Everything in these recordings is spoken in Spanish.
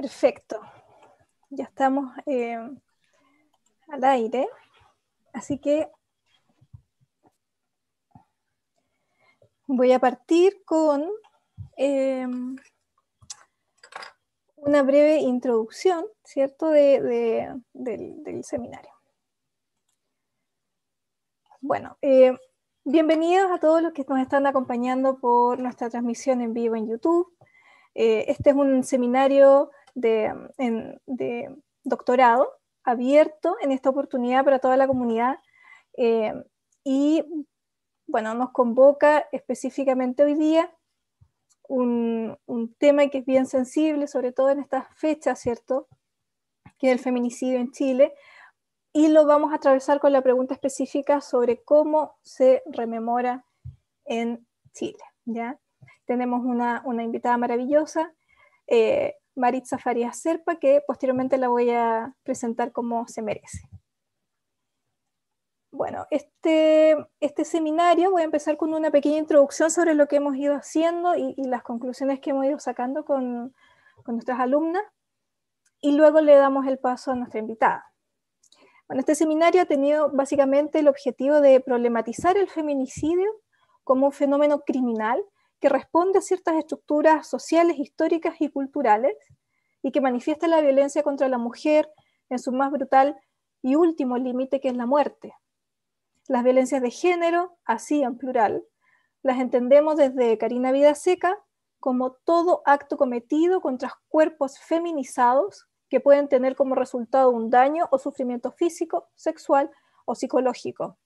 Perfecto. Ya estamos eh, al aire. Así que voy a partir con eh, una breve introducción, ¿cierto?, del, seminario. Bueno, eh, bienvenidos a todos los que nos están acompañando por nuestra transmisión en vivo en YouTube. este es un seminario de, doctorado abierto en esta oportunidad para toda la comunidad eh, y bueno, nos convoca específicamente hoy día un, tema que es bien sensible, sobre todo en estas fechas, ¿cierto? Que es el feminicidio en Chile. Y lo vamos a atravesar con la pregunta específica sobre cómo se rememora en Chile, ¿ya? Tenemos una, invitada maravillosa, eh, Maritza Farías Serpa, que posteriormente la voy a presentar como se merece. Bueno, este, este seminario voy a empezar con una pequeña introducción sobre lo que hemos ido haciendo y, las conclusiones que hemos ido sacando con, con nuestras alumnas y luego le damos el paso a nuestra invitada. Bueno, este seminario ha tenido básicamente el objetivo de problematizar el feminicidio como un fenómeno criminal que responde a ciertas estructuras sociales, históricas y culturales y que manifiesta la violencia contra la mujer en su más brutal y último límite que es la muerte. Las violencias de género, así en plural, las entendemos desde Karina Vida Seca como todo acto cometido contra cuerpos feminizados que pueden tener como resultado un daño o sufrimiento físico, sexual o psicológico.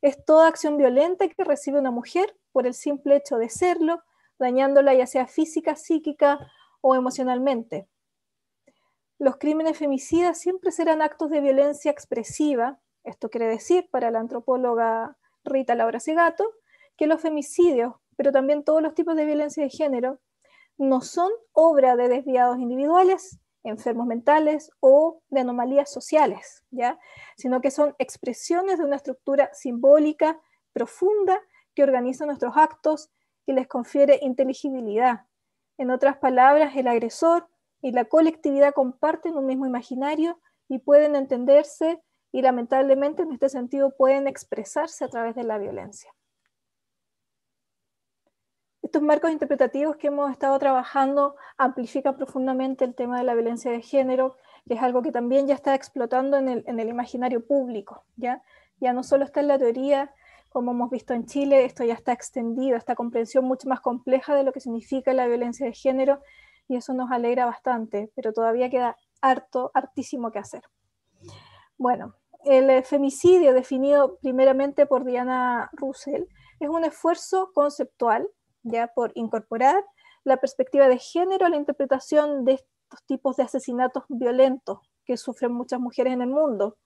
Es toda acción violenta que recibe una mujer por el simple hecho de serlo, dañándola ya sea física, psíquica o emocionalmente. Los crímenes femicidas siempre serán actos de violencia expresiva, esto quiere decir para la antropóloga Rita Laura Segato, que los femicidios, pero también todos los tipos de violencia de género, no son obra de desviados individuales, enfermos mentales o de anomalías sociales, ¿ya? sino que son expresiones de una estructura simbólica profunda que organiza nuestros actos y les confiere inteligibilidad. En otras palabras, el agresor y la colectividad comparten un mismo imaginario y pueden entenderse y lamentablemente en este sentido pueden expresarse a través de la violencia. Estos marcos interpretativos que hemos estado trabajando amplifican profundamente el tema de la violencia de género, que es algo que también ya está explotando en el, imaginario público. ¿ya? ya no solo está en la teoría, como hemos visto en Chile, esto ya está extendido, esta comprensión mucho más compleja de lo que significa la violencia de género, y eso nos alegra bastante, pero todavía queda harto, hartísimo que hacer. Bueno, el femicidio definido primeramente por Diana Russell es un esfuerzo conceptual ya por incorporar la perspectiva de género a la interpretación de estos tipos de asesinatos violentos que sufren muchas mujeres en el mundo,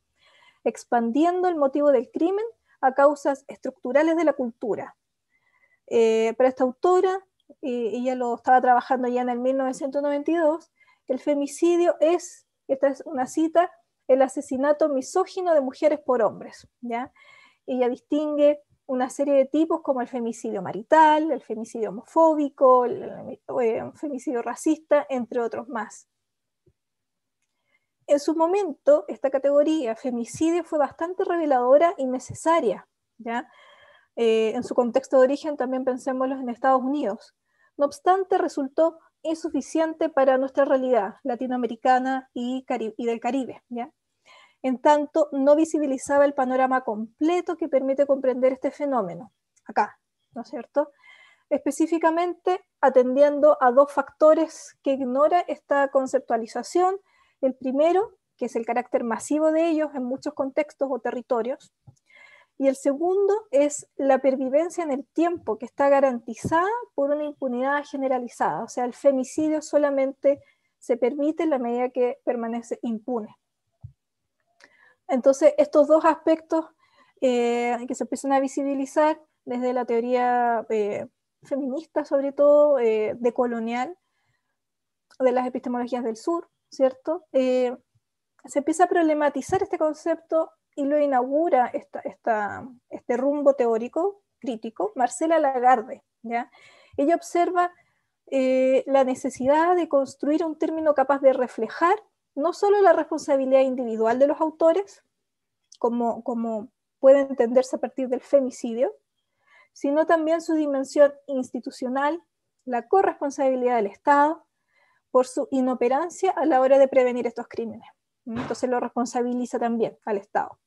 expandiendo el motivo del crimen a causas estructurales de la cultura. Eh, para esta autora, y ella lo estaba trabajando ya en el 1992, el femicidio es, esta es una cita, el asesinato misógino de mujeres por hombres. ¿ya? Ella distingue una serie de tipos como el femicidio marital, el femicidio homofóbico, el, eh, femicidio racista, entre otros más. En su momento, esta categoría, femicidio, fue bastante reveladora y necesaria. ¿ya? Eh, en su contexto de origen, también pensémoslo en Estados Unidos. No obstante, resultó insuficiente para nuestra realidad latinoamericana y, y del Caribe. ¿ya? En tanto no visibilizaba el panorama completo que permite comprender este fenómeno, acá, ¿no es cierto? Específicamente atendiendo a dos factores que ignora esta conceptualización. El primero, que es el carácter masivo de ellos en muchos contextos o territorios, y el segundo es la pervivencia en el tiempo, que está garantizada por una impunidad generalizada. O sea, el femicidio solamente se permite en la medida que permanece impune. Entonces, estos dos aspectos eh, que se empiezan a visibilizar desde la teoría eh, feminista, sobre todo eh, de colonial, de las epistemologías del sur, ¿cierto? se empieza a problematizar este concepto y lo inaugura este rumbo teórico crítico Marcela Lagarde. ¿ya? Ella observa eh, la necesidad de construir un término capaz de reflejar no solo la responsabilidad individual de los autores, como, como puede entenderse a partir del femicidio, sino también su dimensión institucional, la corresponsabilidad del Estado por su inoperancia a la hora de prevenir estos crímenes. Entonces lo responsabiliza también al Estado.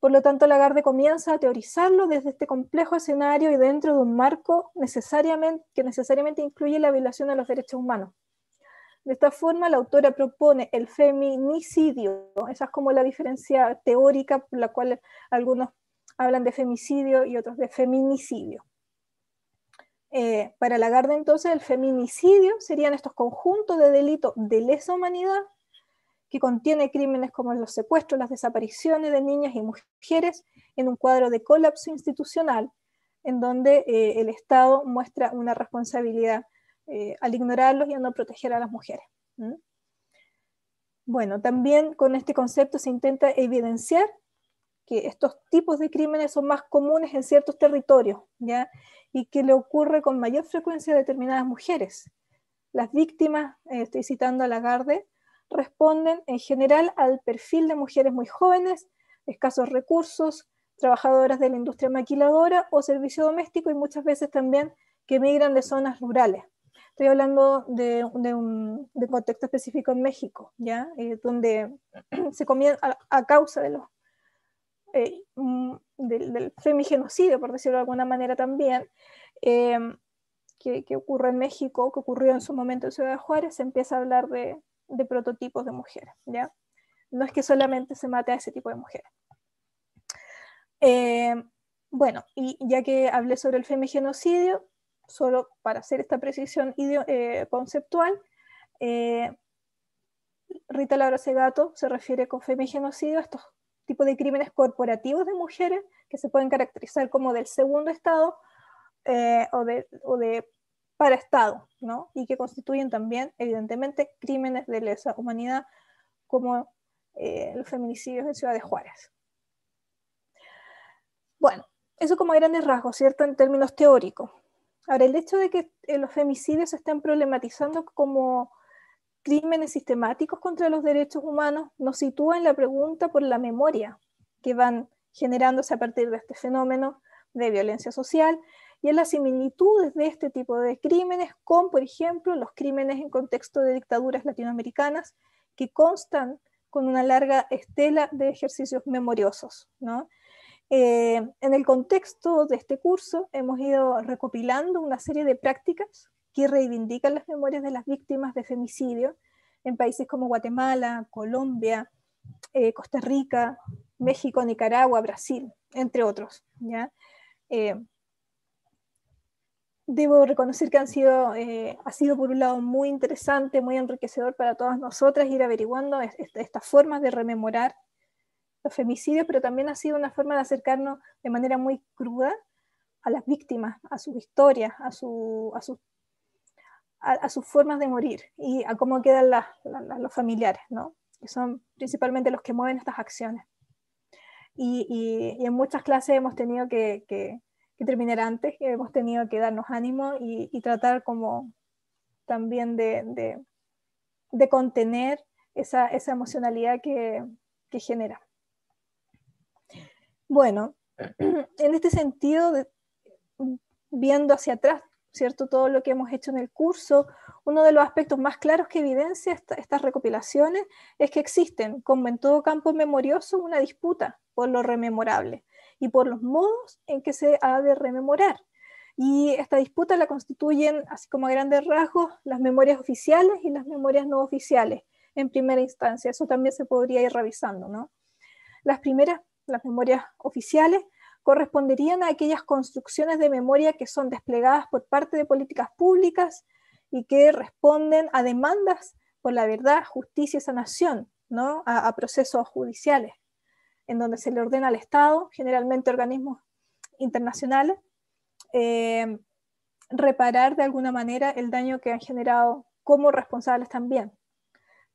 Por lo tanto, Lagarde comienza a teorizarlo desde este complejo escenario y dentro de un marco que necesariamente incluye la violación de los derechos humanos. De esta forma, la autora propone el feminicidio. Esa es como la diferencia teórica por la cual algunos hablan de femicidio y otros de feminicidio. Eh, para Lagarde, entonces, el feminicidio serían estos conjuntos de delitos de lesa humanidad que contiene crímenes como los secuestros, las desapariciones de niñas y mujeres en un cuadro de colapso institucional, en donde eh, el Estado muestra una responsabilidad eh, al ignorarlos y a no proteger a las mujeres. Bueno, también con este concepto se intenta evidenciar que estos tipos de crímenes son más comunes en ciertos territorios. Y que le ocurre con mayor frecuencia a determinadas mujeres. Las víctimas, eh, estoy citando a Lagarde, responden en general al perfil de mujeres muy jóvenes, escasos recursos, trabajadoras de la industria maquiladora o servicio doméstico y muchas veces también que migran de zonas rurales. Estoy hablando de, un, contexto específico en México, ¿ya? Eh, donde se comienza a, causa de los, eh, mm, del, femigenocidio, por decirlo de alguna manera también, eh, que, que, ocurre en México, que ocurrió en su momento en Ciudad de Juárez, se empieza a hablar de, de prototipos de mujeres, ¿ya? No es que solamente se mate a ese tipo de mujeres. Eh, bueno, y ya que hablé sobre el femigenocidio, solo para hacer esta precisión eh, conceptual, eh, Rita Laura Segato se refiere con femigenocidio a estos tipos de crímenes corporativos de mujeres que se pueden caracterizar como del segundo estado o, de, o de para Estado, ¿no? Y que constituyen también, evidentemente, crímenes de lesa humanidad, como eh, los feminicidios en Ciudad de Juárez. Bueno, eso como grandes rasgos, ¿cierto? En términos teóricos. Ahora, el hecho de que eh, los femicidios se estén problematizando como crímenes sistemáticos contra los derechos humanos nos sitúa en la pregunta por la memoria que van generándose a partir de este fenómeno de violencia social y en las similitudes de este tipo de crímenes con, por ejemplo, los crímenes en contexto de dictaduras latinoamericanas que constan con una larga estela de ejercicios memoriosos. Eh, en el contexto de este curso hemos ido recopilando una serie de prácticas que reivindican las memorias de las víctimas de femicidio en países como Guatemala, Colombia, eh, Costa Rica, México, Nicaragua, Brasil, entre otros. ¿ya? Eh, debo reconocer que han sido, eh, ha sido por un lado muy interesante, muy enriquecedor para todas nosotras ir averiguando estas formas de rememorar los femicidios, pero también ha sido una forma de acercarnos de manera muy cruda a las víctimas, a sus historias, a, su, a, a, sus formas de morir y a cómo quedan los familiares, ¿no? que son principalmente los que mueven estas acciones. Y, en muchas clases hemos tenido que terminar antes, hemos tenido que darnos ánimo y, tratar como también de, contener esa, emocionalidad que, genera. Bueno, en este sentido, viendo hacia atrás, ¿cierto? Todo lo que hemos hecho en el curso, uno de los aspectos más claros que evidencia estas recopilaciones es que existen, como en todo campo memorioso, una disputa por lo rememorable y por los modos en que se ha de rememorar. Y esta disputa la constituyen, así como a grandes rasgos, las memorias oficiales y las memorias no oficiales en primera instancia. Eso también se podría ir revisando. ¿no? Las primeras, las memorias oficiales, corresponderían a aquellas construcciones de memoria que son desplegadas por parte de políticas públicas y que responden a demandas por la verdad, justicia y sanación, ¿no? a procesos judiciales en donde se le ordena al Estado, generalmente organismos internacionales, eh, reparar de alguna manera el daño que han generado como responsables también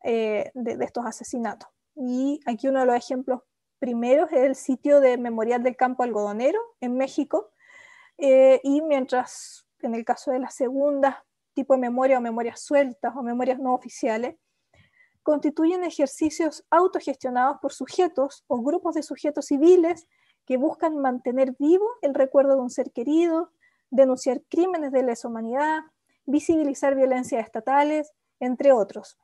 eh, de, estos asesinatos. Y aquí uno de los ejemplos primeros es el sitio de Memorial del Campo Algodonero en México, eh, y mientras en el caso de las segundas tipo de memoria o memorias sueltas o memorias no oficiales, constituyen ejercicios autogestionados por sujetos o grupos de sujetos civiles que buscan mantener vivo el recuerdo de un ser querido, denunciar crímenes de lesa humanidad, visibilizar violencias estatales, entre otros.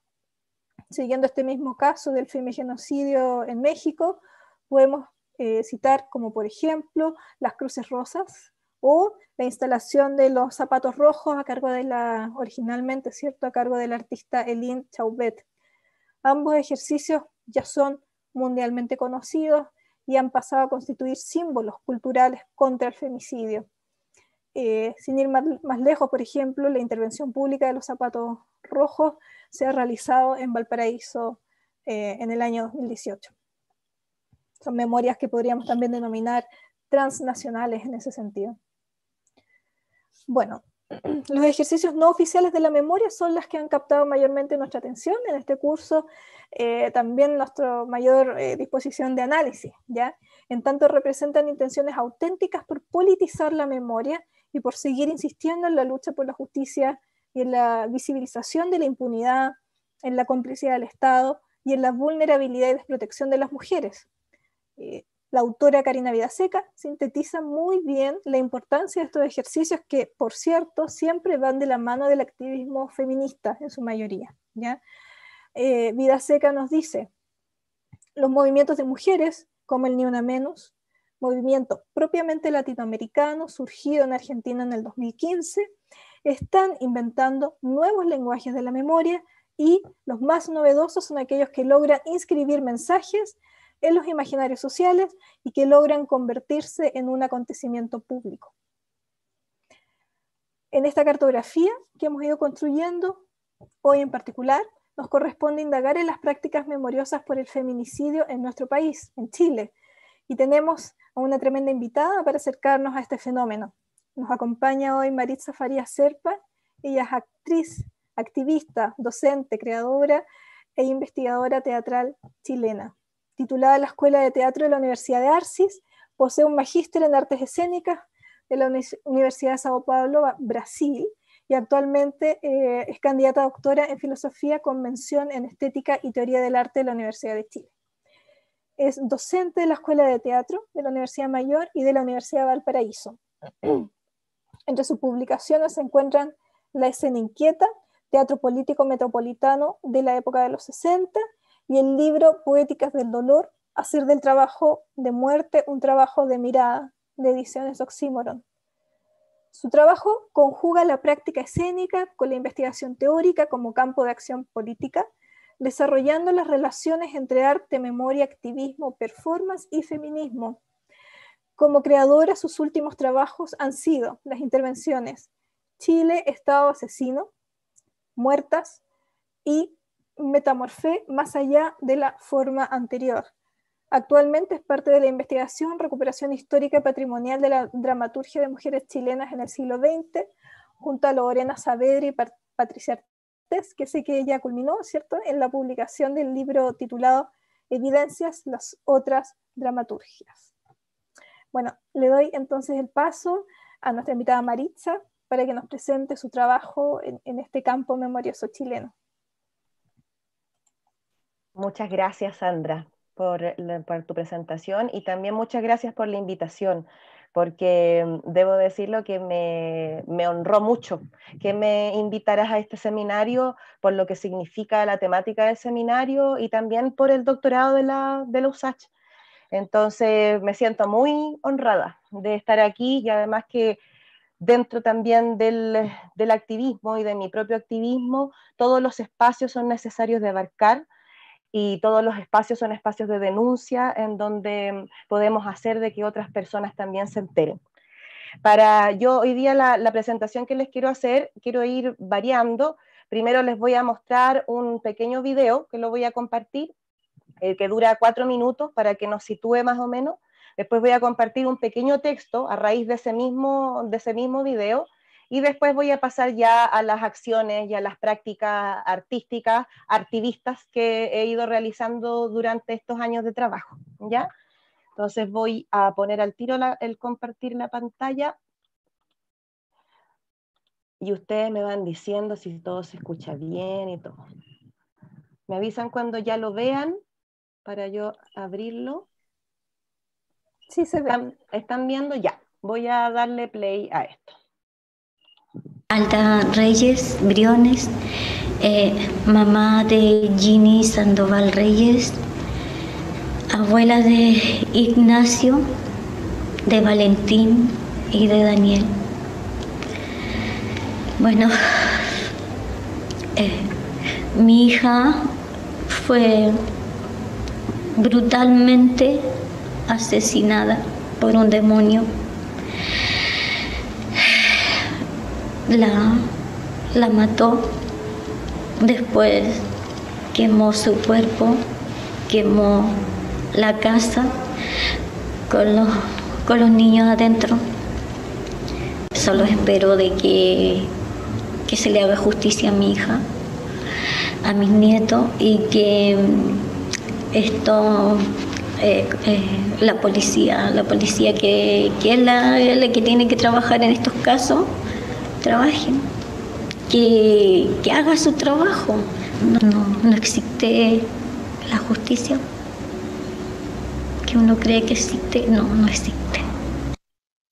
Siguiendo este mismo caso del femigenocidio en México, podemos eh, citar como por ejemplo las cruces rosas o la instalación de los zapatos rojos a cargo de la, originalmente, ¿cierto?, a cargo del artista Eline Chaubet. Ambos ejercicios ya son mundialmente conocidos y han pasado a constituir símbolos culturales contra el femicidio. Eh, sin ir más, lejos, por ejemplo, la intervención pública de los zapatos rojos se ha realizado en Valparaíso eh, en el año 2018. Son memorias que podríamos también denominar transnacionales en ese sentido. Bueno, los ejercicios no oficiales de la memoria son las que han captado mayormente nuestra atención en este curso, eh, también nuestra mayor eh, disposición de análisis, ¿ya? En tanto representan intenciones auténticas por politizar la memoria y por seguir insistiendo en la lucha por la justicia y en la visibilización de la impunidad, en la complicidad del Estado y en la vulnerabilidad y desprotección de las mujeres. Eh, la autora Karina Vidaseca sintetiza muy bien la importancia de estos ejercicios que, por cierto, siempre van de la mano del activismo feminista en su mayoría. ¿ya? Eh, Vidaseca nos dice, los movimientos de mujeres, como el Ni Una Menos, movimiento propiamente latinoamericano surgido en Argentina en el 2015, están inventando nuevos lenguajes de la memoria y los más novedosos son aquellos que logran inscribir mensajes en los imaginarios sociales y que logran convertirse en un acontecimiento público. En esta cartografía que hemos ido construyendo, hoy en particular, nos corresponde indagar en las prácticas memoriosas por el feminicidio en nuestro país, en Chile. Y tenemos a una tremenda invitada para acercarnos a este fenómeno. Nos acompaña hoy Maritza Farías Serpa. Ella es actriz, activista, docente, creadora e investigadora teatral chilena titulada en la Escuela de Teatro de la Universidad de Arcis, posee un magíster en artes escénicas de la Universidad de Sao Paulo, Brasil, y actualmente eh, es candidata a doctora en filosofía con mención en estética y teoría del arte de la Universidad de Chile. Es docente de la Escuela de Teatro de la Universidad Mayor y de la Universidad de Valparaíso. Entre sus publicaciones se encuentran La escena inquieta, teatro político metropolitano de la época de los 60 y el libro Poéticas del Dolor, hacer del trabajo de muerte un trabajo de mirada, de ediciones Oxímoron. Su trabajo conjuga la práctica escénica con la investigación teórica como campo de acción política, desarrollando las relaciones entre arte, memoria, activismo, performance y feminismo. Como creadora, sus últimos trabajos han sido las intervenciones Chile, Estado Asesino, Muertas y metamorfé más allá de la forma anterior. Actualmente es parte de la investigación, recuperación histórica y patrimonial de la dramaturgia de mujeres chilenas en el siglo XX, junto a Lorena Saavedra y Patricia Artes, que sé que ya culminó, ¿cierto?, en la publicación del libro titulado Evidencias, las otras dramaturgias. Bueno, le doy entonces el paso a nuestra invitada Maritza para que nos presente su trabajo en este campo memorioso chileno. Muchas gracias, Sandra, por, tu presentación y también muchas gracias por la invitación, porque mm, debo decirlo que me, honró mucho que me invitaras a este seminario por lo que significa la temática del seminario y también por el doctorado de la, de USACH. Entonces me siento muy honrada de estar aquí y además que dentro también del, del activismo y de mi propio activismo, todos los espacios son necesarios de abarcar y todos los espacios son espacios de denuncia en donde podemos hacer de que otras personas también se enteren. Para yo hoy día la, presentación que les quiero hacer, quiero ir variando. Primero les voy a mostrar un pequeño video que lo voy a compartir, eh, que dura cuatro minutos para que nos sitúe más o menos. Después voy a compartir un pequeño texto a raíz de ese mismo, de ese mismo video y después voy a pasar ya a las acciones y a las prácticas artísticas, activistas que he ido realizando durante estos años de trabajo, ¿ya? Entonces voy a poner al tiro el compartir la pantalla. y ustedes me van diciendo si todo se escucha bien y todo. Me avisan cuando ya lo vean para yo abrirlo. Sí, se ve. ¿Están, viendo? Ya. Voy a darle play a esto. Alta Reyes Briones, eh, mamá de Ginny Sandoval Reyes, abuela de Ignacio, de Valentín y de Daniel. Bueno, eh, mi hija fue brutalmente asesinada por un demonio. La, la mató, después quemó su cuerpo, quemó la casa con los, con los niños adentro. Solo espero de que, que se le haga justicia a mi hija, a mis nietos y que esto eh, eh, la policía, la policía que, es la, que tiene que trabajar en estos casos, trabajen, que, haga su trabajo. No, no, existe la justicia que uno cree que existe, no, no existe.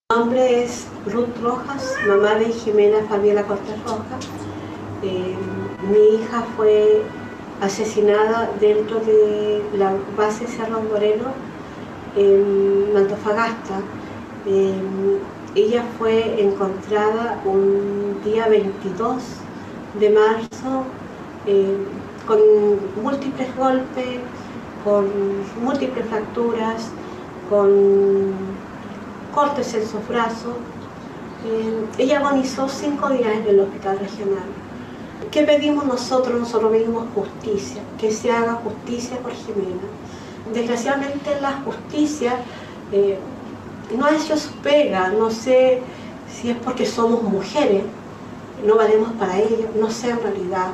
Mi nombre es Ruth Rojas, mamá de Jimena Fabiola Cortés Rojas. Eh, mi hija fue asesinada dentro de la base Cerro Moreno en Antofagasta. Ella fue encontrada un día 22 de marzo em, con múltiples golpes, con múltiples fracturas, con cortes en sus brazos. Em, ella agonizó cinco días en el hospital regional. ¿Qué pedimos nosotros? Nosotros pedimos justicia, que se haga justicia por Jimena. Desgraciadamente la justicia eh, no hecho su pega, no sé si es porque somos mujeres, no valemos para ello, no sé en realidad,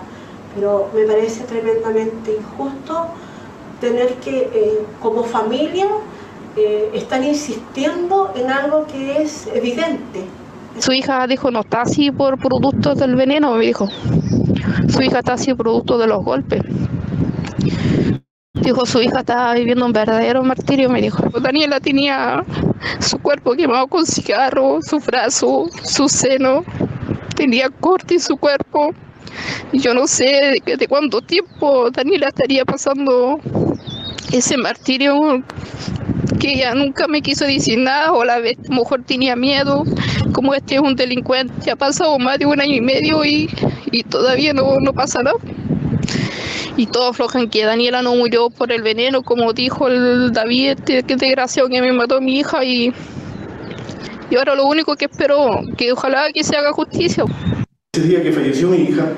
pero me parece tremendamente injusto tener que, eh, como familia, eh, estar insistiendo en algo que es evidente. Su hija dijo, no está así por productos del veneno, me dijo. Su hija está así producto de los golpes. Dijo, su hija estaba viviendo un verdadero martirio, me dijo. Daniela tenía su cuerpo quemado con cigarro, su brazo, su seno, tenía corte en su cuerpo. Y yo no sé de, de cuánto tiempo Daniela estaría pasando ese martirio que ella nunca me quiso decir nada o la vez mejor tenía miedo, como este es un delincuente, ha pasado más de un año y medio y, todavía no, no pasa nada. Y todos aflojan que Daniela no murió por el veneno, como dijo el David, este, que desgraciado que me mató mi hija y, y ahora lo único que espero, que ojalá que se haga justicia. Ese día que falleció mi hija,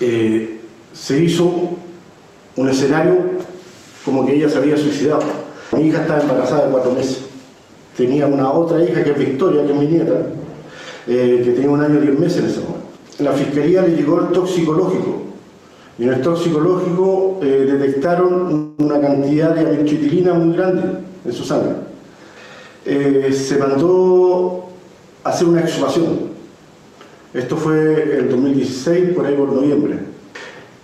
eh, se hizo un escenario como que ella se había suicidado mi hija estaba embarazada de cuatro meses. Tenía una otra hija que es Victoria, que es mi nieta, eh, que tenía un año y diez meses en ese momento. La fiscalía le llegó el toxicológico. Y en el toxicológico eh, detectaron una cantidad de amitriptilina muy grande en su sangre. Eh, se mandó a hacer una exhumación. Esto fue el 2016, por ahí por noviembre.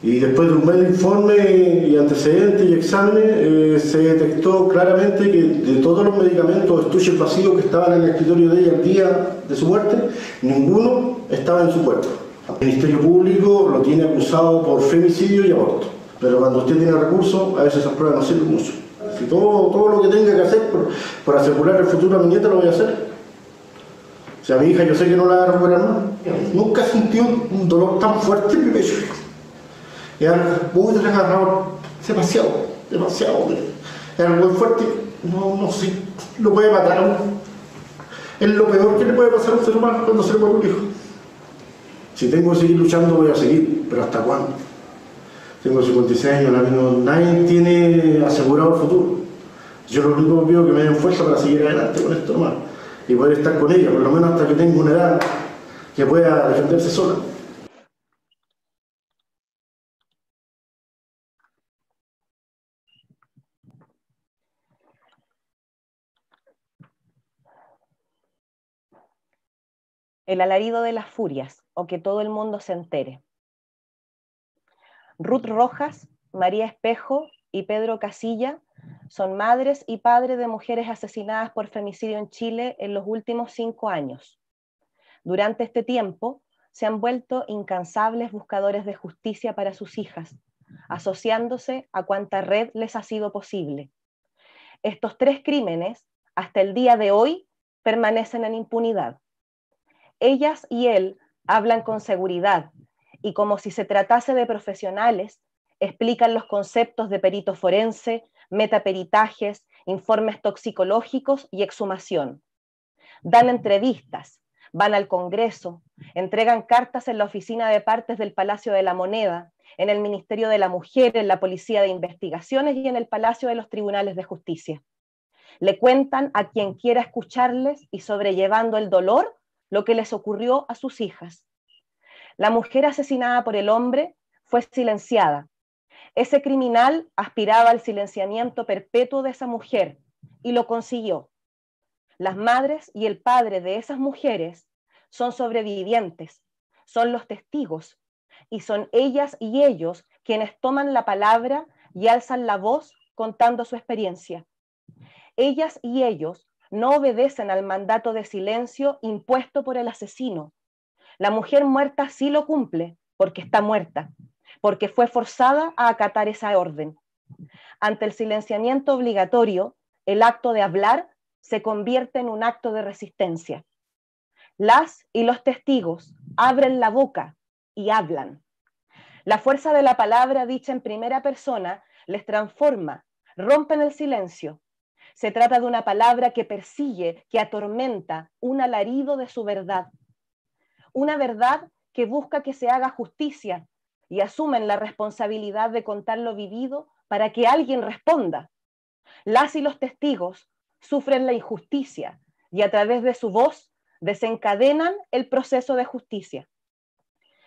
Y después de un buen informe y antecedentes y exámenes, eh, se detectó claramente que de todos los medicamentos estuches vacíos que estaban en el escritorio de ella el día de su muerte, ninguno estaba en su cuerpo. El Ministerio Público lo tiene acusado por femicidio y aborto. Pero cuando usted tiene recursos, a veces esas pruebas no sirven mucho. Si todo, todo lo que tenga que hacer por, asegurar el futuro a mi nieta lo voy a hacer. O sea, mi hija yo sé que no la va a recuperar más. Nunca sentido un dolor tan fuerte en mi pecho era muy desgarrador, demasiado, demasiado. Era muy fuerte, no, no sé, lo puede matar a uno. Es lo peor que le puede pasar a un ser humano cuando se le muere un hijo. Si tengo que seguir luchando, voy a seguir, pero ¿hasta cuándo? Tengo 56 años, nadie tiene asegurado el futuro. Yo lo único que pido es que me den fuerza para seguir adelante con esto hermano y poder estar con ella, por lo menos hasta que tenga una edad que pueda defenderse sola. El alarido de las furias o que todo el mundo se entere. Ruth Rojas, María Espejo y Pedro Casilla son madres y padres de mujeres asesinadas por femicidio en Chile en los últimos cinco años. Durante este tiempo se han vuelto incansables buscadores de justicia para sus hijas, asociándose a cuanta red les ha sido posible. Estos tres crímenes, hasta el día de hoy, permanecen en impunidad. Ellas y él hablan con seguridad y como si se tratase de profesionales, explican los conceptos de perito forense, metaperitajes, informes toxicológicos y exhumación. Dan entrevistas, van al Congreso, entregan cartas en la oficina de partes del Palacio de la Moneda, en el Ministerio de la Mujer, en la Policía de Investigaciones y en el Palacio de los Tribunales de Justicia. Le cuentan a quien quiera escucharles y sobrellevando el dolor lo que les ocurrió a sus hijas. La mujer asesinada por el hombre fue silenciada. Ese criminal aspiraba al silenciamiento perpetuo de esa mujer y lo consiguió. Las madres y el padre de esas mujeres son sobrevivientes, son los testigos y son ellas y ellos quienes toman la palabra y alzan la voz contando su experiencia. Ellas y ellos no obedecen al mandato de silencio impuesto por el asesino. La mujer muerta sí lo cumple porque está muerta, porque fue forzada a acatar esa orden. Ante el silenciamiento obligatorio, el acto de hablar se convierte en un acto de resistencia. Las y los testigos abren la boca y hablan. La fuerza de la palabra dicha en primera persona les transforma, rompen el silencio. Se trata de una palabra que persigue, que atormenta, un alarido de su verdad. Una verdad que busca que se haga justicia y asumen la responsabilidad de contar lo vivido para que alguien responda. Las y los testigos sufren la injusticia y a través de su voz desencadenan el proceso de justicia.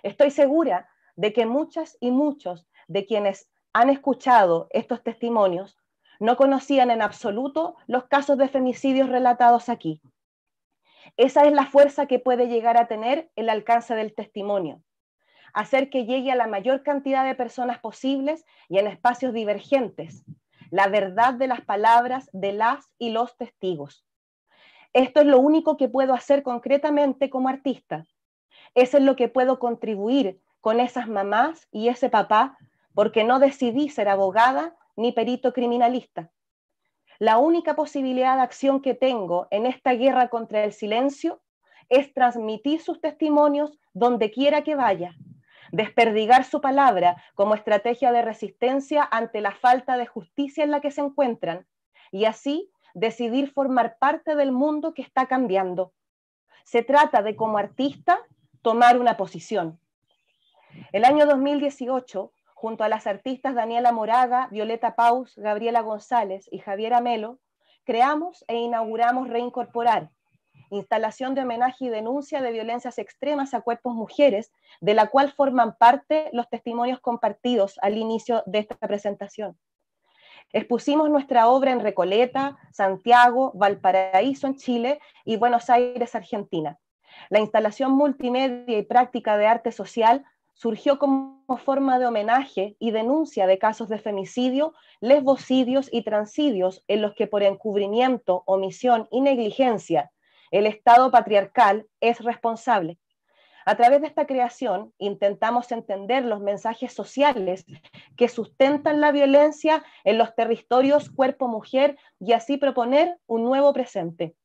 Estoy segura de que muchas y muchos de quienes han escuchado estos testimonios no conocían en absoluto los casos de femicidios relatados aquí. Esa es la fuerza que puede llegar a tener el alcance del testimonio, hacer que llegue a la mayor cantidad de personas posibles y en espacios divergentes, la verdad de las palabras de las y los testigos. Esto es lo único que puedo hacer concretamente como artista. Eso es lo que puedo contribuir con esas mamás y ese papá, porque no decidí ser abogada ni perito criminalista. La única posibilidad de acción que tengo en esta guerra contra el silencio es transmitir sus testimonios donde quiera que vaya, desperdigar su palabra como estrategia de resistencia ante la falta de justicia en la que se encuentran y así decidir formar parte del mundo que está cambiando. Se trata de, como artista, tomar una posición. El año 2018, junto a las artistas Daniela Moraga, Violeta Paus, Gabriela González y Javiera Melo, creamos e inauguramos Reincorporar, instalación de homenaje y denuncia de violencias extremas a cuerpos mujeres, de la cual forman parte los testimonios compartidos al inicio de esta presentación. Expusimos nuestra obra en Recoleta, Santiago, Valparaíso en Chile y Buenos Aires, Argentina. La instalación multimedia y práctica de arte social surgió como forma de homenaje y denuncia de casos de femicidio, lesbocidios y transidios en los que por encubrimiento, omisión y negligencia el Estado patriarcal es responsable. A través de esta creación intentamos entender los mensajes sociales que sustentan la violencia en los territorios cuerpo-mujer y así proponer un nuevo presente.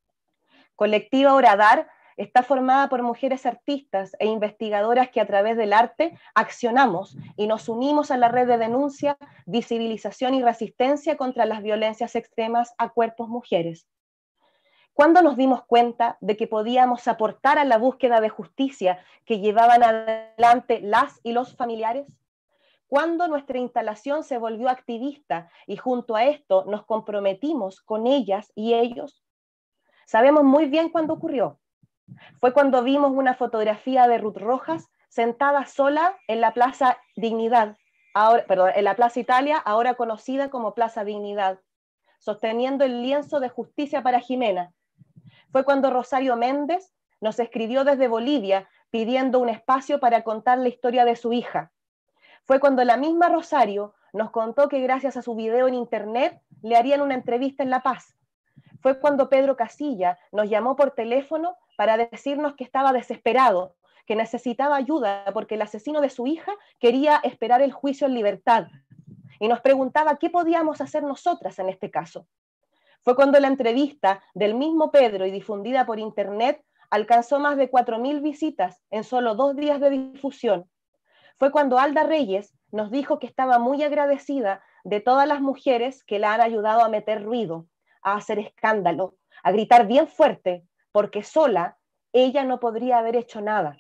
Colectiva Oradar está formada por mujeres artistas e investigadoras que a través del arte accionamos y nos unimos a la red de denuncia, visibilización y resistencia contra las violencias extremas a cuerpos mujeres. ¿Cuándo nos dimos cuenta de que podíamos aportar a la búsqueda de justicia que llevaban adelante las y los familiares? ¿Cuándo nuestra instalación se volvió activista y junto a esto nos comprometimos con ellas y ellos? Sabemos muy bien cuándo ocurrió. Fue cuando vimos una fotografía de Ruth Rojas sentada sola en la Plaza Dignidad, ahora, perdón, en la Plaza Italia, ahora conocida como Plaza Dignidad, sosteniendo el lienzo de justicia para Jimena, fue cuando Rosario Méndez nos escribió desde Bolivia pidiendo un espacio para contar la historia de su hija. Fue cuando la misma Rosario nos contó que gracias a su video en internet le harían una entrevista en La Paz. Fue cuando Pedro Casilla nos llamó por teléfono para decirnos que estaba desesperado, que necesitaba ayuda porque el asesino de su hija quería esperar el juicio en libertad. Y nos preguntaba qué podíamos hacer nosotras en este caso. Fue cuando la entrevista del mismo Pedro y difundida por internet alcanzó más de 4.000 visitas en solo dos días de difusión. Fue cuando Alda Reyes nos dijo que estaba muy agradecida de todas las mujeres que la han ayudado a meter ruido, a hacer escándalo, a gritar bien fuerte, porque sola ella no podría haber hecho nada.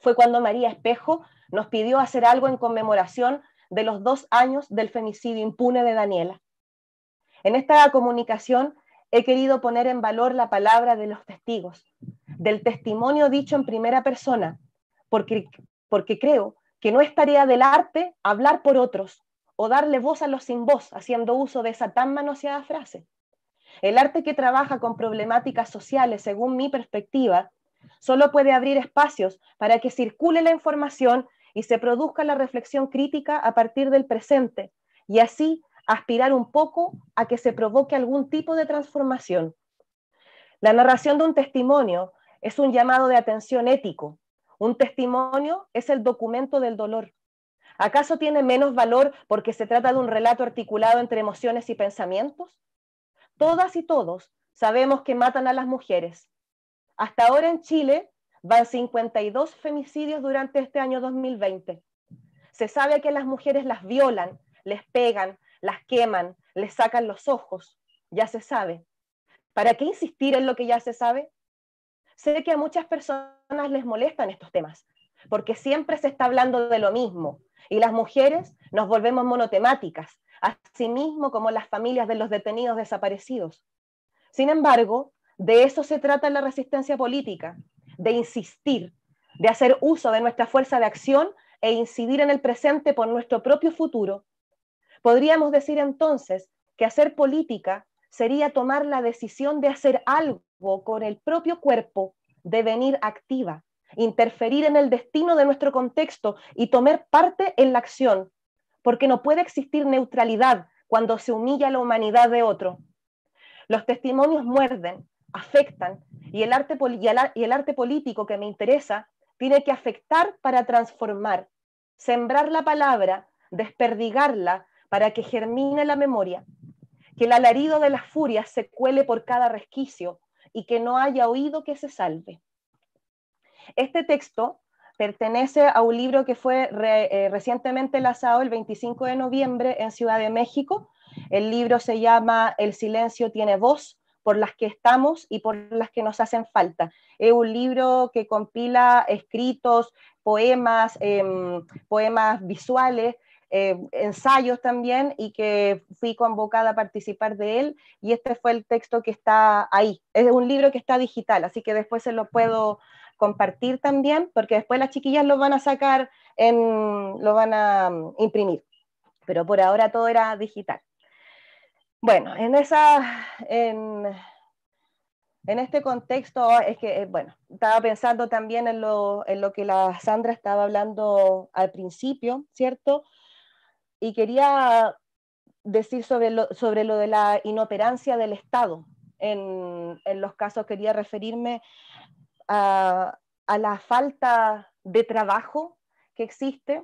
Fue cuando María Espejo nos pidió hacer algo en conmemoración de los dos años del femicidio impune de Daniela. En esta comunicación he querido poner en valor la palabra de los testigos, del testimonio dicho en primera persona, porque, porque creo que no es tarea del arte hablar por otros o darle voz a los sin voz, haciendo uso de esa tan manoseada frase. El arte que trabaja con problemáticas sociales, según mi perspectiva, solo puede abrir espacios para que circule la información y se produzca la reflexión crítica a partir del presente, y así aspirar un poco a que se provoque algún tipo de transformación. La narración de un testimonio es un llamado de atención ético. Un testimonio es el documento del dolor. ¿Acaso tiene menos valor porque se trata de un relato articulado entre emociones y pensamientos? Todas y todos sabemos que matan a las mujeres. Hasta ahora en Chile van 52 femicidios durante este año 2020. Se sabe que las mujeres las violan, les pegan, las queman, les sacan los ojos, ya se sabe. ¿Para qué insistir en lo que ya se sabe? Sé que a muchas personas les molestan estos temas, porque siempre se está hablando de lo mismo, y las mujeres nos volvemos monotemáticas, así como las familias de los detenidos desaparecidos. Sin embargo, de eso se trata la resistencia política, de insistir, de hacer uso de nuestra fuerza de acción e incidir en el presente por nuestro propio futuro Podríamos decir entonces que hacer política sería tomar la decisión de hacer algo con el propio cuerpo, de venir activa, interferir en el destino de nuestro contexto y tomar parte en la acción, porque no puede existir neutralidad cuando se humilla la humanidad de otro. Los testimonios muerden, afectan, y el arte, y el arte político que me interesa tiene que afectar para transformar, sembrar la palabra, desperdigarla, para que germine la memoria, que el alarido de las furias se cuele por cada resquicio y que no haya oído que se salve. Este texto pertenece a un libro que fue eh, recientemente lanzado el 25 de noviembre en Ciudad de México. El libro se llama El silencio tiene voz, por las que estamos y por las que nos hacen falta. Es un libro que compila escritos, poemas, em, poemas visuales eh, ensayos también y que fui convocada a participar de él y este fue el texto que está ahí. Es un libro que está digital, así que después se lo puedo compartir también porque después las chiquillas lo van a sacar, en, lo van a mm, imprimir, pero por ahora todo era digital. Bueno, en esa... En, en este contexto es que, eh, bueno, estaba pensando también en lo, en lo que la Sandra estaba hablando al principio, ¿cierto? y quería decir sobre lo, sobre lo de la inoperancia del Estado. En, los casos quería referirme a, la falta de trabajo que existe,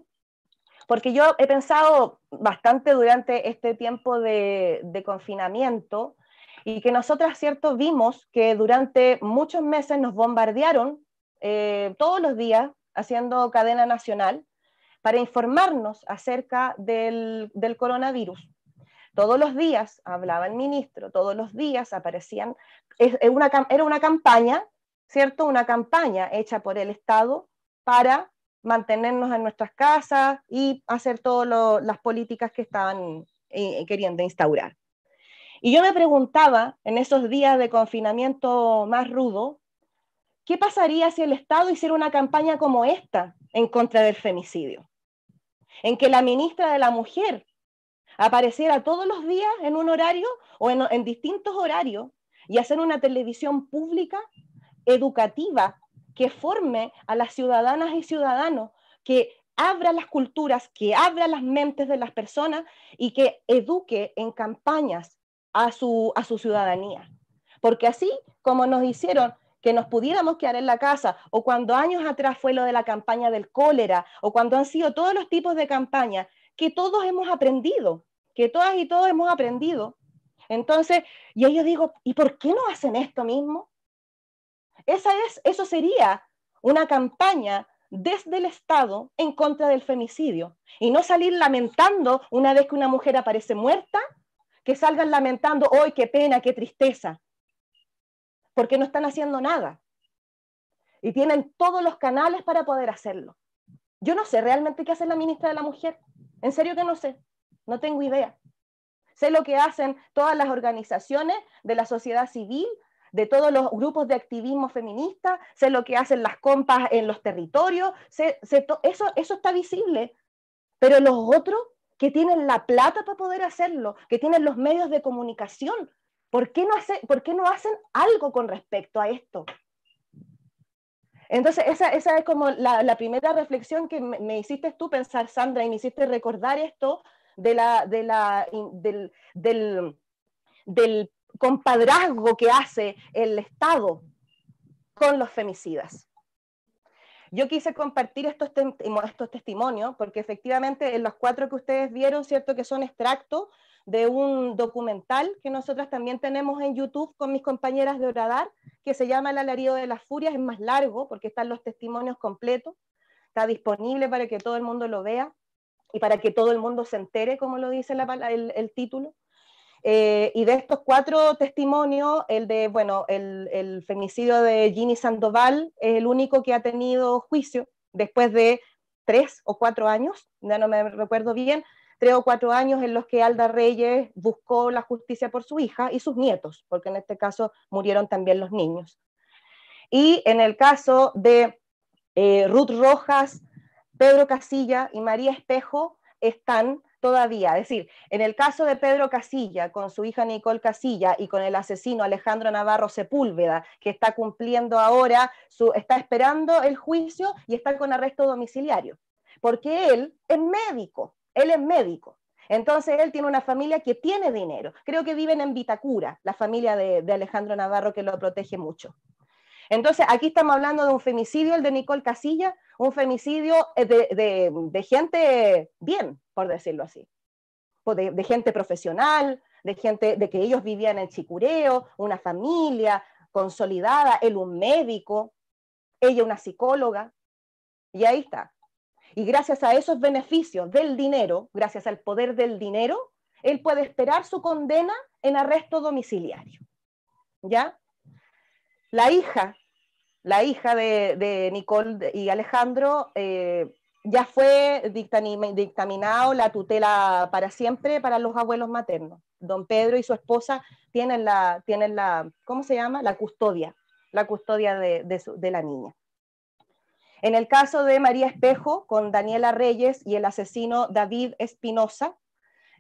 porque yo he pensado bastante durante este tiempo de, confinamiento y que nosotras, cierto, vimos que durante muchos meses nos bombardearon eh, todos los días haciendo cadena nacional para informarnos acerca del, coronavirus. Todos los días hablaba el ministro, todos los días aparecían, era una campaña, ¿cierto? Una campaña hecha por el Estado para mantenernos en nuestras casas y hacer todas las políticas que estaban eh, queriendo instaurar. Y yo me preguntaba en esos días de confinamiento más rudo, ¿qué pasaría si el Estado hiciera una campaña como esta en contra del femicidio? en que la ministra de la Mujer apareciera todos los días en un horario o en, distintos horarios y hacer una televisión pública educativa que forme a las ciudadanas y ciudadanos, que abra las culturas, que abra las mentes de las personas y que eduque en campañas a su, a su ciudadanía. Porque así como nos hicieron que nos pudiéramos quedar en la casa, o cuando años atrás fue lo de la campaña del cólera, o cuando han sido todos los tipos de campañas, que todos hemos aprendido, que todas y todos hemos aprendido. Entonces, y yo digo, ¿y por qué no hacen esto mismo? Esa es, eso sería una campaña desde el Estado en contra del femicidio y no salir lamentando una vez que una mujer aparece muerta, que salgan lamentando, ¡ay, qué pena, qué tristeza! Porque no están haciendo nada. Y tienen todos los canales para poder hacerlo. Yo no sé realmente qué hace la ministra de la Mujer. En serio que no sé. No tengo idea. Sé lo que hacen todas las organizaciones de la sociedad civil, de todos los grupos de activismo feminista, sé lo que hacen las compas en los territorios, eso, eso está visible. Pero los otros que tienen la plata para poder hacerlo, que tienen los medios de comunicación, ¿por qué no, hace, por qué no hacen algo con respecto a esto? Entonces, esa, esa es como la, primera reflexión que me, me, hiciste tú pensar, Sandra, y me hiciste recordar esto de la, de la, del, del, del compadrazgo que hace el Estado con los femicidas. Yo quise compartir estos, estos testimonios porque efectivamente en los cuatro que ustedes vieron, ¿cierto? Que son extractos de un documental que nosotras también tenemos en YouTube con mis compañeras de Oradar, que se llama El alarido de las furias, es más largo porque están los testimonios completos, está disponible para que todo el mundo lo vea y para que todo el mundo se entere, como lo dice el título. Eh, y de estos cuatro testimonios, el de, bueno, el, el, femicidio de Ginny Sandoval es el único que ha tenido juicio después de tres o cuatro años, ya no me recuerdo bien, tres o cuatro años en los que Alda Reyes buscó la justicia por su hija y sus nietos, porque en este caso murieron también los niños. Y en el caso de eh, Ruth Rojas, Pedro Casilla y María Espejo, están todavía. Es decir, en el caso de Pedro Casilla, con su hija Nicole Casilla y con el asesino Alejandro Navarro Sepúlveda, que está cumpliendo ahora, su, está esperando el juicio y está con arresto domiciliario, porque él es médico, él es médico. Entonces él tiene una familia que tiene dinero. Creo que viven en Vitacura, la familia de, de Alejandro Navarro que lo protege mucho. Entonces, aquí estamos hablando de un femicidio, el de Nicole Casilla, un femicidio eh, de, gente bien, por decirlo así, de, de, gente profesional, de gente de que ellos vivían en Chicureo, una familia consolidada, él un médico, ella una psicóloga, y ahí está. Y gracias a esos beneficios del dinero, gracias al poder del dinero, él puede esperar su condena en arresto domiciliario. ¿Ya? La hija, la hija de, Nicole y Alejandro, eh, ya fue dictaminado la tutela para siempre para los abuelos maternos. Don Pedro y su esposa tienen la, tienen la ¿cómo se llama? La custodia, la custodia de, de la niña. En el caso de María Espejo, con Daniela Reyes y el asesino David Espinosa,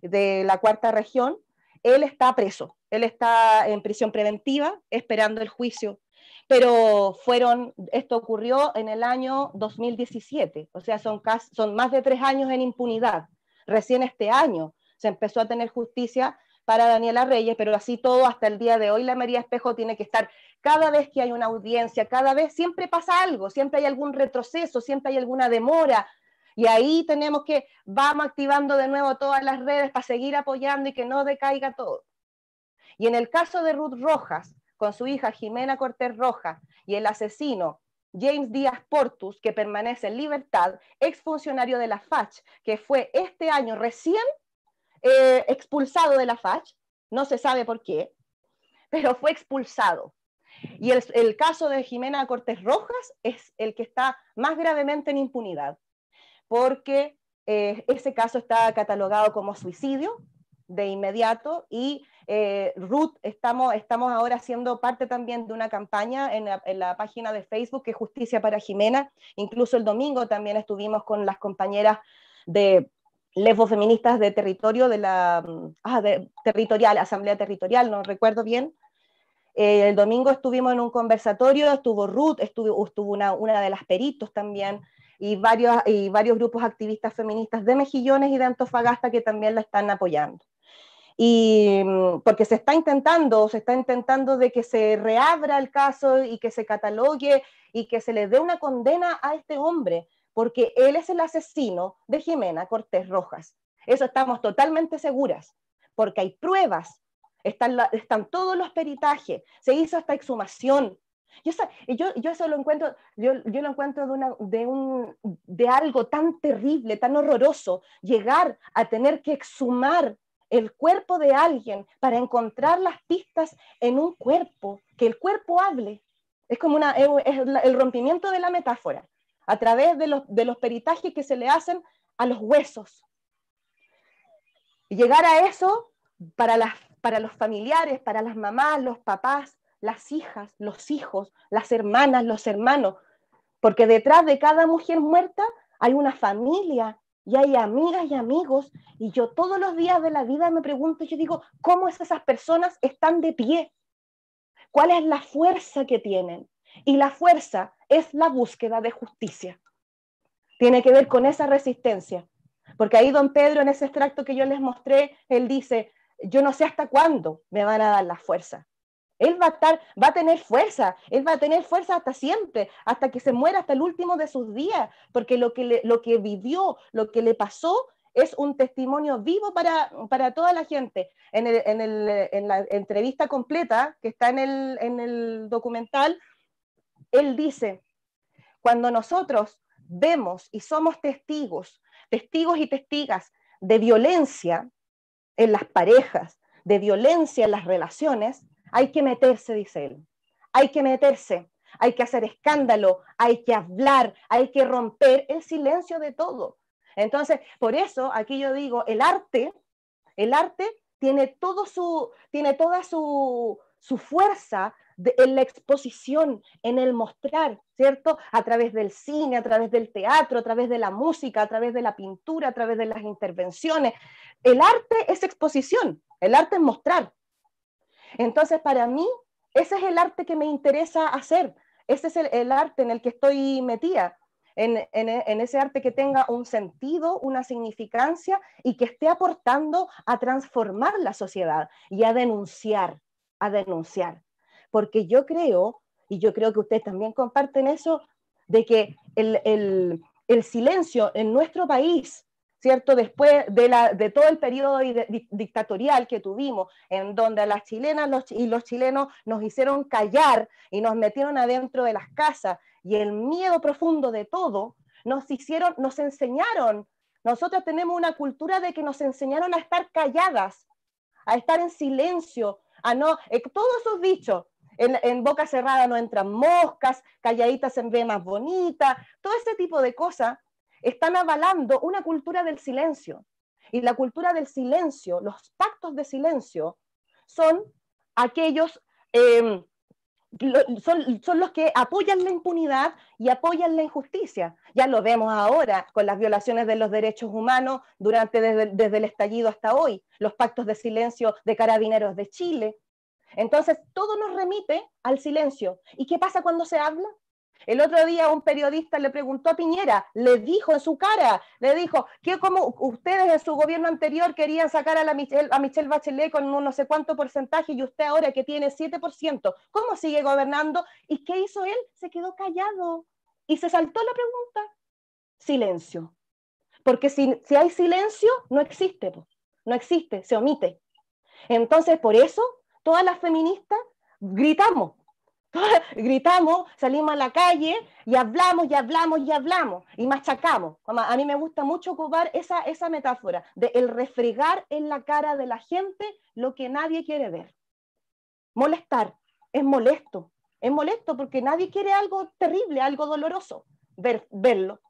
de la cuarta región, él está preso, él está en prisión preventiva esperando el juicio pero fueron, esto ocurrió en el año 2017, o sea, son, son más de tres años en impunidad. Recién este año se empezó a tener justicia para Daniela Reyes, pero así todo hasta el día de hoy la María Espejo tiene que estar cada vez que hay una audiencia, cada vez siempre pasa algo, siempre hay algún retroceso, siempre hay alguna demora. Y ahí tenemos que, vamos activando de nuevo todas las redes para seguir apoyando y que no decaiga todo. Y en el caso de Ruth Rojas, con su hija Jimena Cortés Roja y el asesino James Díaz Portus, que permanece en libertad, exfuncionario de la FACH, que fue este año recién eh, expulsado de la FACH, no se sabe por qué, pero fue expulsado. Y el, caso de Jimena Cortés Rojas es el que está más gravemente en impunidad, porque eh, ese caso está catalogado como suicidio de inmediato y eh, Ruth, estamos, estamos ahora siendo parte también de una campaña en la, página de Facebook que es Justicia para Jimena. Incluso el domingo también estuvimos con las compañeras de lesbofeministas de territorio de la ah, territorial, Asamblea Territorial, no recuerdo bien. Eh, el domingo estuvimos en un conversatorio, estuvo Ruth, estuvo, estuvo una, una de las peritos también, y varios, y varios grupos activistas feministas de Mejillones y de Antofagasta que también la están apoyando. Y mm, porque se está intentando, se está intentando de que se reabra el caso y que se catalogue y que se le dé una condena a este hombre, porque él es el asesino de Jimena Cortés Rojas. Eso estamos totalmente seguras, porque hay pruebas, están, están todos los peritajes, se hizo esta exhumación. Yo, yo, yo eso lo encuentro, yo, yo lo encuentro de, una, de, un, de algo tan terrible, tan horroroso, llegar a tener que exhumar el cuerpo de alguien para encontrar las pistas en un cuerpo, que el cuerpo hable. Es como una, el rompimiento de la metáfora a través de los, de los peritajes que se le hacen a los huesos. Llegar a eso para, las, para los familiares, para las mamás, los papás, las hijas, los hijos, las hermanas, los hermanos, porque detrás de cada mujer muerta hay una familia y hay amigas y amigos, y yo todos los días de la vida me pregunto, yo digo, ¿cómo esas personas están de pie? ¿Cuál es la fuerza que tienen? Y la fuerza es la búsqueda de justicia. Tiene que ver con esa resistencia. Porque ahí don Pedro, en ese extracto que yo les mostré, él dice, yo no sé hasta cuándo me van a dar la fuerza. Él va a, estar, va a tener fuerza, él va a tener fuerza hasta siempre, hasta que se muera, hasta el último de sus días, porque lo que, lo que vivió, lo que le pasó, es un testimonio vivo para, para toda la gente. En, en, el, en, la entrevista completa que está en el, en el documental, él dice, cuando nosotros vemos y somos testigos testigos y testigas de violencia en las parejas, de violencia en las relaciones, hay que meterse, dice él. Hay que meterse, hay que hacer escándalo, hay que hablar, hay que romper el silencio de todo. Entonces, por eso aquí yo digo, el arte, el arte tiene, todo su, tiene toda su, su fuerza en la exposición, en el mostrar, ¿cierto? A través del cine, a través del teatro, a través de la música, a través de la pintura, a través de las intervenciones. El arte es exposición, el arte es mostrar. Entonces, para mí, ese es el arte que me interesa hacer, ese es el, arte en el que estoy metida. En, en, ese arte que tenga un sentido, una significancia y que esté aportando a transformar la sociedad y a denunciar, a denunciar porque yo creo, y yo creo que ustedes también comparten eso, de que el, silencio en nuestro país, ¿cierto? Después de, la, de todo el periodo dictatorial que tuvimos, en donde las chilenas y los chilenos nos hicieron callar y nos metieron adentro de las casas y el miedo profundo de todo, nos hicieron, nos enseñaron, nosotros tenemos una cultura de que nos enseñaron a estar calladas, a estar en silencio, a no, eh, todos esos dichos, en, boca cerrada no entran moscas, calladitas se ve más bonita, todo ese tipo de cosas están avalando una cultura del silencio. Y la cultura del silencio, los pactos de silencio, son aquellos, em, son, los que apoyan la impunidad y apoyan la injusticia. Ya lo vemos ahora con las violaciones de los derechos humanos durante desde el estallido hasta hoy, los pactos de silencio de carabineros de Chile, entonces, todo nos remite al silencio. ¿Y qué pasa cuando se habla? El otro día un periodista le preguntó a Piñera, le dijo en su cara, le dijo, que como ustedes en su gobierno anterior querían sacar a, la Michelle, a Michelle Bachelet con un no sé cuánto porcentaje y usted ahora que tiene 7%, ¿cómo sigue gobernando? ¿Y qué hizo él? Se quedó callado y se saltó la pregunta. Silencio. Porque si, si hay silencio, no existe, no existe, se omite. Entonces, por eso todas las feministas gritamos, gritamos, salimos a la calle y hablamos y hablamos y hablamos y machacamos. A mí me gusta mucho ocupar esa, esa metáfora de el refregar en la cara de la gente lo que nadie quiere ver. Molestar, es molesto, es molesto porque nadie quiere algo terrible, algo doloroso, ver, verlo.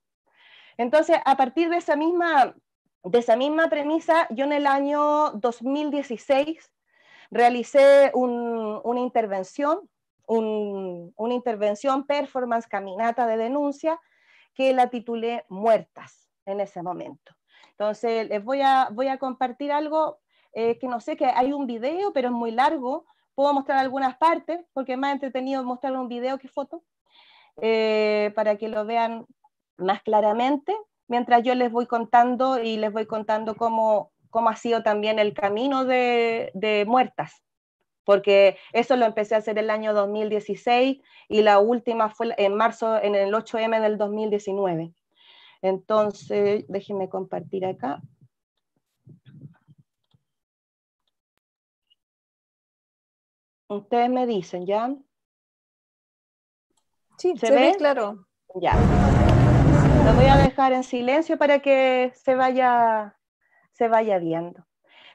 Entonces, a partir de esa misma, de esa misma premisa, yo en el año 2016 realicé una intervención, una intervención performance, caminata de denuncia, que la titulé Muertas en ese momento. Entonces, les voy a, voy a compartir algo eh, que no sé, que hay un video, pero es muy largo, puedo mostrar algunas partes, porque es más entretenido mostrar un video que foto, eh, para que lo vean más claramente, mientras yo les voy contando y les voy contando cómo, cómo ha sido también el camino de, de muertas, porque eso lo empecé a hacer el año 2016 y la última fue en marzo, en el 8M del 2019. Entonces, déjenme compartir acá. Ustedes me dicen, ¿ya? Sí, se, ve? claro. Ya. Lo voy a dejar en silencio para que se vaya, se vaya viendo.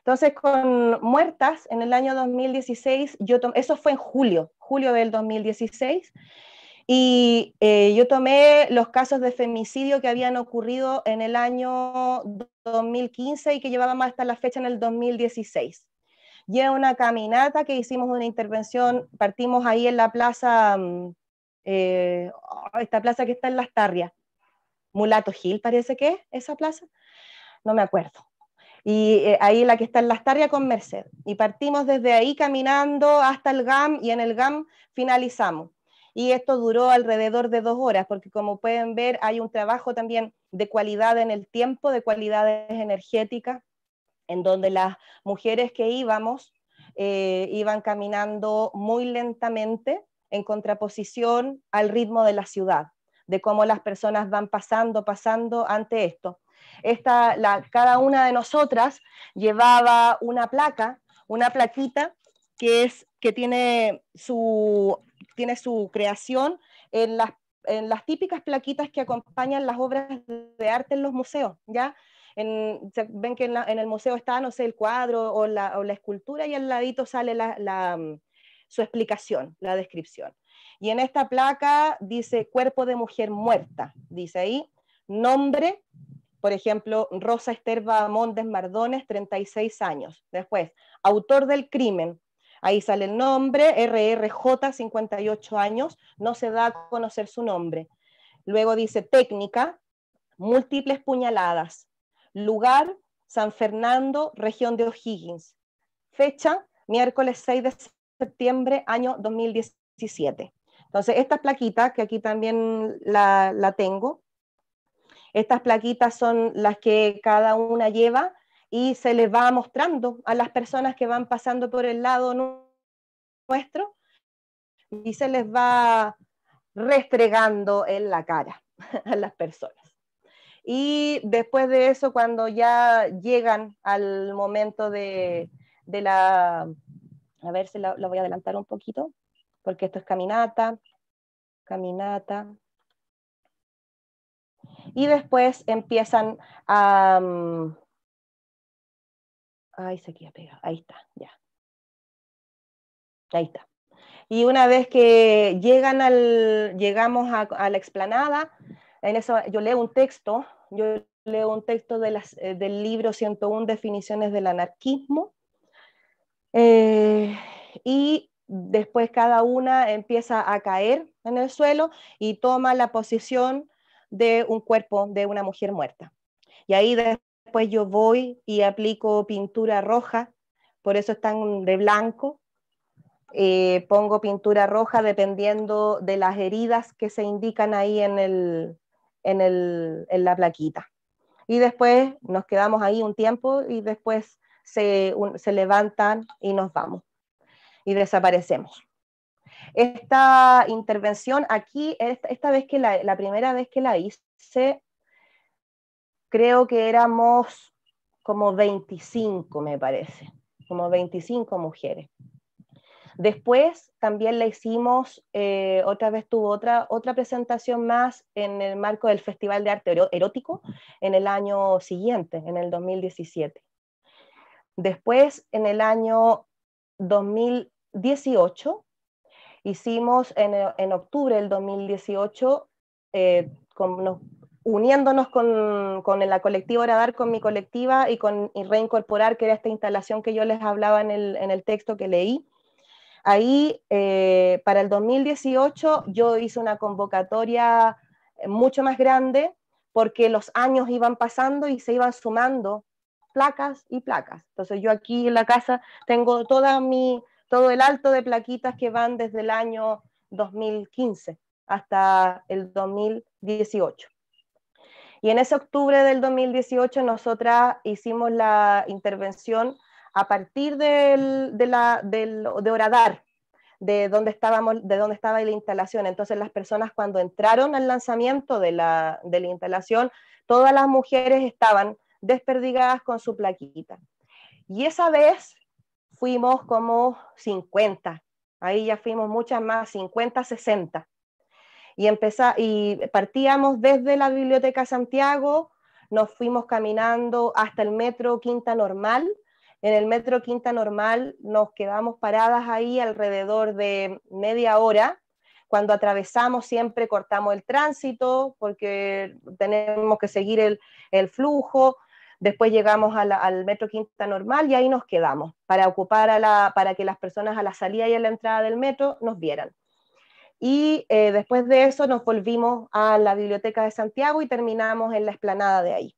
Entonces, con Muertas, en el año 2016, yo eso fue en julio, julio del 2016, y eh, yo tomé los casos de femicidio que habían ocurrido en el año 2015 y que llevaban hasta la fecha en el 2016. Y una caminata que hicimos una intervención, partimos ahí en la plaza, mm, eh, esta plaza que está en Las Tarrias, Mulato Gil parece que es esa plaza, no me acuerdo y eh, ahí la que está en Las Tarrias con Merced. Y partimos desde ahí caminando hasta el GAM y en el GAM finalizamos. Y esto duró alrededor de dos horas, porque como pueden ver hay un trabajo también de cualidad en el tiempo, de cualidades energéticas, en donde las mujeres que íbamos eh, iban caminando muy lentamente en contraposición al ritmo de la ciudad, de cómo las personas van pasando, pasando ante esto esta, la, cada una de nosotras llevaba una placa, una plaquita que, es, que tiene, su, tiene su creación en las, en las típicas plaquitas que acompañan las obras de arte en los museos, ¿ya? En, ven que en, el museo está, no sé, el cuadro o la, o la escultura y al ladito sale la, su explicación, la descripción. Y en esta placa dice cuerpo de mujer muerta, dice ahí, nombre, por ejemplo, Rosa Esterva Montes Mardones, 36 años. Después, autor del crimen. Ahí sale el nombre, RRJ, 58 años, no se da a conocer su nombre. Luego dice técnica, múltiples puñaladas. Lugar, San Fernando, región de O'Higgins. Fecha, miércoles 6 de septiembre, año 2017. Entonces, esta plaquita, que aquí también la, la tengo, estas plaquitas son las que cada una lleva y se les va mostrando a las personas que van pasando por el lado nuestro y se les va restregando en la cara a las personas. Y después de eso, cuando ya llegan al momento de, la, a ver si la voy a adelantar un poquito, porque esto es caminata, caminata, y después empiezan a... Mm, ay, se queda pegado. Ahí está, ya. Ahí está. Y una vez que llegan al, llegamos a, la explanada, en eso yo leo un texto, yo leo un texto de las, eh, del libro 101 Definiciones del Anarquismo, eh, y después cada una empieza a caer en el suelo y toma la posición de un cuerpo de una mujer muerta. Y ahí después yo voy y aplico pintura roja, por eso están de blanco. Eh, pongo pintura roja dependiendo de las heridas que se indican ahí en, el, en, el, en la plaquita. Y después nos quedamos ahí un tiempo y después se, se levantan y nos vamos y desaparecemos. Esta intervención aquí, esta, vez que la, primera vez que la hice, creo que éramos como 25, me parece, como 25 mujeres. Después también la hicimos, eh, otra vez tuvo otra, otra presentación más en el marco del Festival de Arte Erótico en el año siguiente, en el 2017. Después, en el año 2018, hicimos en, octubre del 2018, eh, uniéndonos con, con, la colectiva Oradar, con mi colectiva y con Reincorporar, que era esta instalación que yo les hablaba en el, texto que leí. Ahí, eh, para el 2018, yo hice una convocatoria mucho más grande porque los años iban pasando y se iban sumando placas y placas. Entonces yo aquí en la casa tengo toda mi, todo el alto de plaquitas que van desde el año 2015 hasta el 2018. Y en ese octubre del 2018 nosotras hicimos la intervención a partir del, de, la, de Oradar, de donde, estábamos, de donde estaba la instalación. Entonces las personas cuando entraron al lanzamiento de la, de la instalación, todas las mujeres estaban desperdigadas con su plaquita. Y esa vez fuimos como 50, ahí ya fuimos muchas más, 50, 60. Y, y partíamos desde la Biblioteca Santiago, nos fuimos caminando hasta el metro Quinta Normal. En el metro Quinta Normal nos quedamos paradas ahí alrededor de media hora. Cuando atravesamos siempre cortamos el tránsito porque tenemos que seguir el, el flujo Después llegamos al metro Quinta Normal y ahí nos quedamos para ocupar para que las personas a la salida y a la entrada del metro nos vieran. Y eh, después de eso nos volvimos a la Biblioteca de Santiago y terminamos en la explanada de ahí.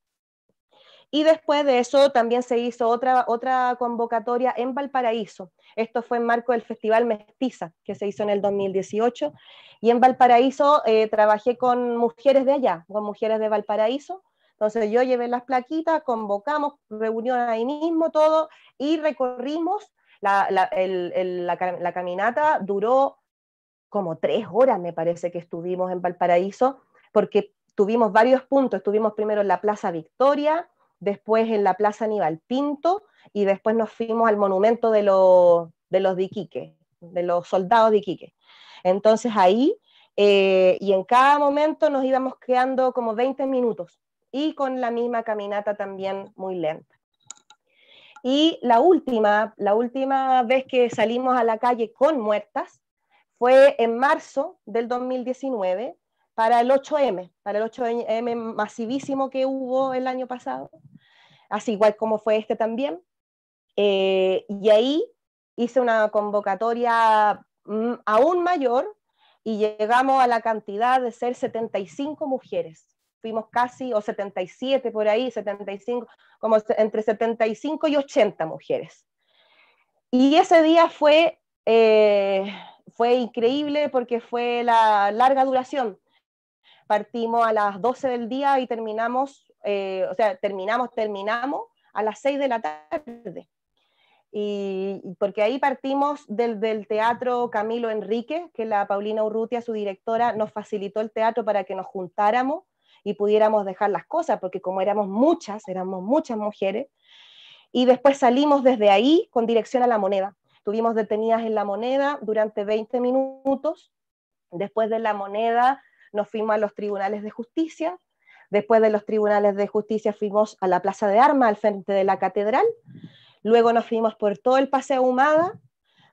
Y después de eso también se hizo otra, otra convocatoria en Valparaíso. Esto fue en marco del Festival Mestiza, que se hizo en el 2018. Y en Valparaíso eh, trabajé con mujeres de allá, con mujeres de Valparaíso, entonces yo llevé las plaquitas, convocamos reunión ahí mismo, todo, y recorrimos, la, caminata duró como tres horas, me parece que estuvimos en Valparaíso, porque tuvimos varios puntos, estuvimos primero en la Plaza Victoria, después en la Plaza Aníbal Pinto, y después nos fuimos al monumento de, los, de de los soldados de Iquique. Entonces ahí, eh, y en cada momento nos íbamos quedando como 20 minutos y con la misma caminata también muy lenta. Y la última, la última vez que salimos a la calle con muertas fue en marzo del 2019 para el 8M, para el 8M masivísimo que hubo el año pasado, así igual como fue este también. Eh, y ahí hice una convocatoria mm, aún mayor y llegamos a la cantidad de ser 75 mujeres fuimos casi, o 77 por ahí, 75, como entre 75 y 80 mujeres. Y ese día fue, eh, fue increíble porque fue la larga duración. Partimos a las 12 del día y terminamos, eh, o sea, terminamos, terminamos a las 6 de la tarde. Y porque ahí partimos del, del, teatro Camilo Enrique, que la Paulina Urrutia, su directora, nos facilitó el teatro para que nos juntáramos y pudiéramos dejar las cosas, porque como éramos muchas, éramos muchas mujeres, y después salimos desde ahí con dirección a la moneda. Tuvimos detenidas en la moneda durante 20 minutos, después de la moneda nos fuimos a los tribunales de justicia, después de los tribunales de justicia fuimos a la Plaza de Armas, al frente de la catedral, luego nos fuimos por todo el Paseo Humada,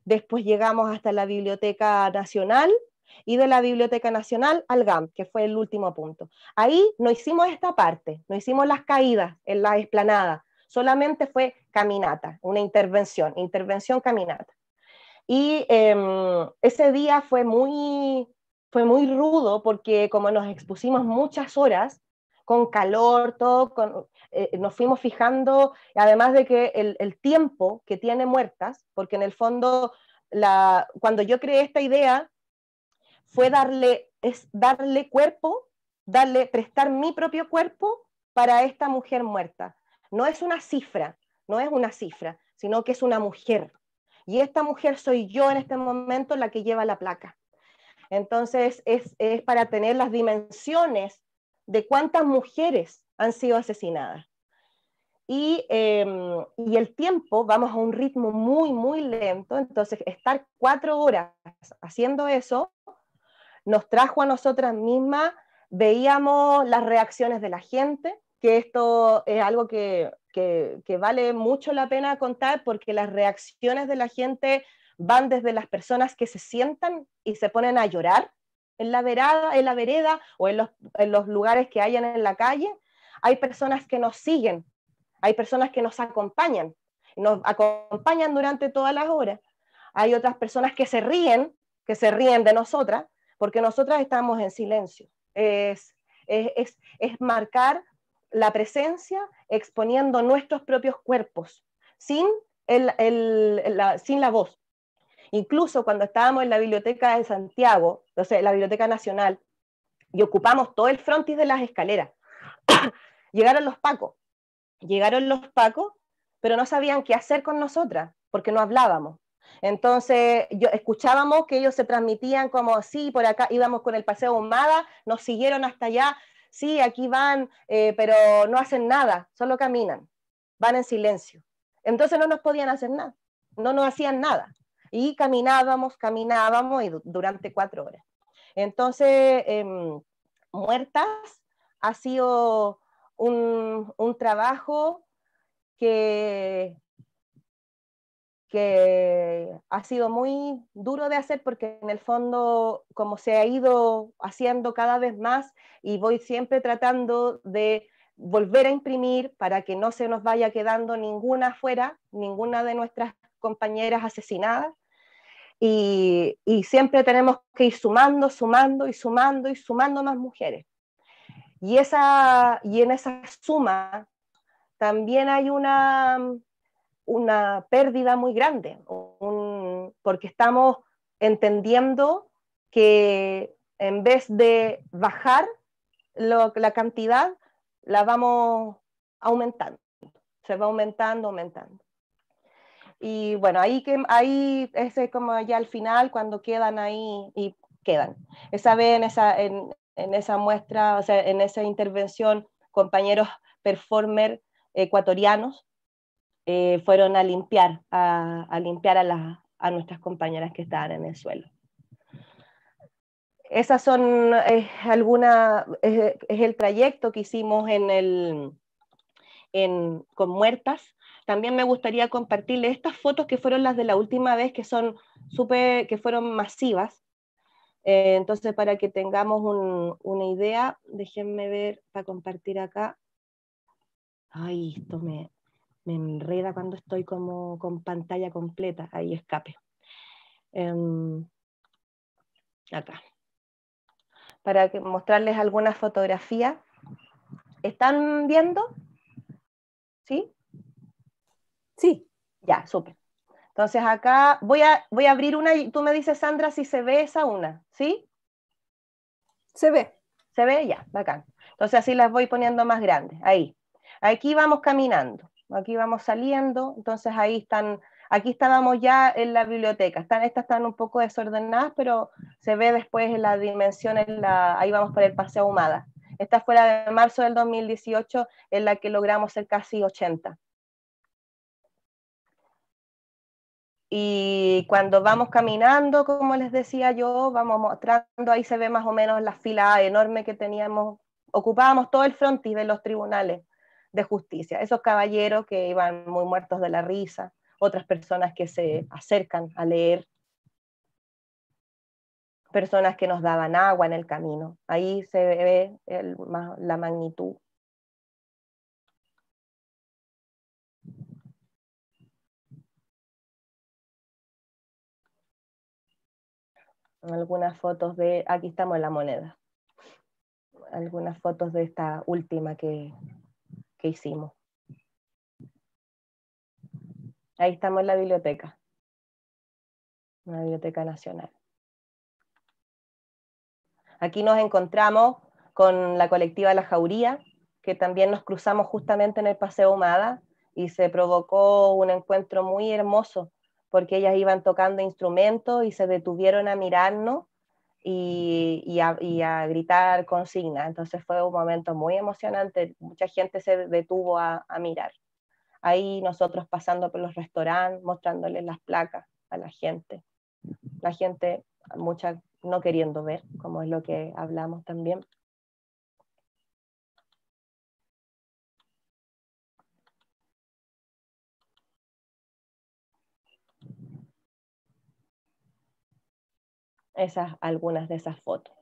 después llegamos hasta la Biblioteca Nacional, y de la Biblioteca Nacional al GAM, que fue el último punto. Ahí no hicimos esta parte, no hicimos las caídas en la esplanada, solamente fue caminata, una intervención, intervención caminata. Y em, ese día fue muy, fue muy rudo porque como nos expusimos muchas horas, con calor, todo, eh, nos fuimos fijando, además de que el, el, tiempo que tiene muertas, porque en el fondo, la, cuando yo creé esta idea, fue darle, es darle cuerpo, darle, prestar mi propio cuerpo para esta mujer muerta. No es una cifra, no es una cifra, sino que es una mujer. Y esta mujer soy yo en este momento la que lleva la placa. Entonces es, es para tener las dimensiones de cuántas mujeres han sido asesinadas. Y, em, y, el tiempo, vamos a un ritmo muy, muy lento, entonces estar cuatro horas haciendo eso nos trajo a nosotras mismas, veíamos las reacciones de la gente, que esto es algo que, vale mucho la pena contar porque las reacciones de la gente van desde las personas que se sientan y se ponen a llorar en la, verada, en la vereda o en los, en los lugares que hayan en la calle. Hay personas que nos siguen, hay personas que nos acompañan, nos acompañan durante todas las horas. Hay otras personas que se ríen, que se ríen de nosotras, porque nosotras estamos en silencio. Es, es, es, marcar la presencia exponiendo nuestros propios cuerpos, sin, el, el, la, sin la voz. Incluso cuando estábamos en la Biblioteca de Santiago, o sea, la Biblioteca Nacional, y ocupamos todo el frontis de las escaleras, llegaron los pacos, llegaron los pacos, pero no sabían qué hacer con nosotras, porque no hablábamos. Entonces, yo, escuchábamos que ellos se transmitían como, sí, por acá íbamos con el paseo Humada, nos siguieron hasta allá, sí, aquí van, eh, pero no hacen nada, solo caminan, van en silencio. Entonces no nos podían hacer nada, no nos hacían nada. Y caminábamos, caminábamos y durante cuatro horas. Entonces, em, Muertas ha sido un, un trabajo que que ha sido muy duro de hacer porque en el fondo, como se ha ido haciendo cada vez más y voy siempre tratando de volver a imprimir para que no se nos vaya quedando ninguna afuera, ninguna de nuestras compañeras asesinadas. Y, y siempre tenemos que ir sumando, sumando y sumando y sumando más mujeres. Y, esa, y en esa suma también hay una, una pérdida muy grande, porque estamos entendiendo que en vez de bajar la cantidad, la vamos aumentando, se va aumentando, aumentando. Y bueno, ahí, que, ahí es como ya al final, cuando quedan ahí y quedan. Esa vez en esa, en, esa muestra, en esa intervención, compañeros performer ecuatorianos eh, fueron a limpiar, a, limpiar a, a, nuestras compañeras que estaban en el suelo. Esas son eh, es, el trayecto que hicimos en el, en, con muertas. También me gustaría compartirle estas fotos que fueron las de la última vez, que son super, que fueron masivas. Eh, entonces, para que tengamos un, una idea, déjenme ver para compartir acá. Ay, esto me, me enreda cuando estoy como con pantalla completa, ahí escape. Em, acá. Para que, mostrarles algunas fotografías. ¿Están viendo? ¿Sí? Sí. Ya, súper. Entonces acá voy a, voy a abrir una y tú me dices, Sandra, si se ve esa una, ¿sí? Se ve. Se ve, ya, bacán. Entonces así las voy poniendo más grandes, ahí. Aquí vamos caminando aquí vamos saliendo, entonces ahí están, aquí estábamos ya en la biblioteca, están, estas están un poco desordenadas, pero se ve después en la dimensión, en la, ahí vamos por el Paseo Ahumada. Esta fue la de marzo del 2018, en la que logramos ser casi 80. Y cuando vamos caminando, como les decía yo, vamos mostrando, ahí se ve más o menos la fila enorme que teníamos, ocupábamos todo el frontis de los tribunales de justicia. Esos caballeros que iban muy muertos de la risa, otras personas que se acercan a leer, personas que nos daban agua en el camino. Ahí se ve la magnitud. Algunas fotos de, aquí estamos en la moneda, algunas fotos de esta última que, que hicimos. Ahí estamos en la biblioteca, la Biblioteca Nacional. Aquí nos encontramos con la colectiva La Jauría, que también nos cruzamos justamente en el Paseo Humada y se provocó un encuentro muy hermoso porque ellas iban tocando instrumentos y se detuvieron a mirarnos y, a, gritar consigna. Entonces fue un momento muy emocionante, mucha gente se detuvo a, mirar. Ahí nosotros pasando por los restaurantes, mostrándoles las placas a la gente. La gente, mucha no queriendo ver, como es lo que hablamos también. Esas, algunas de esas fotos.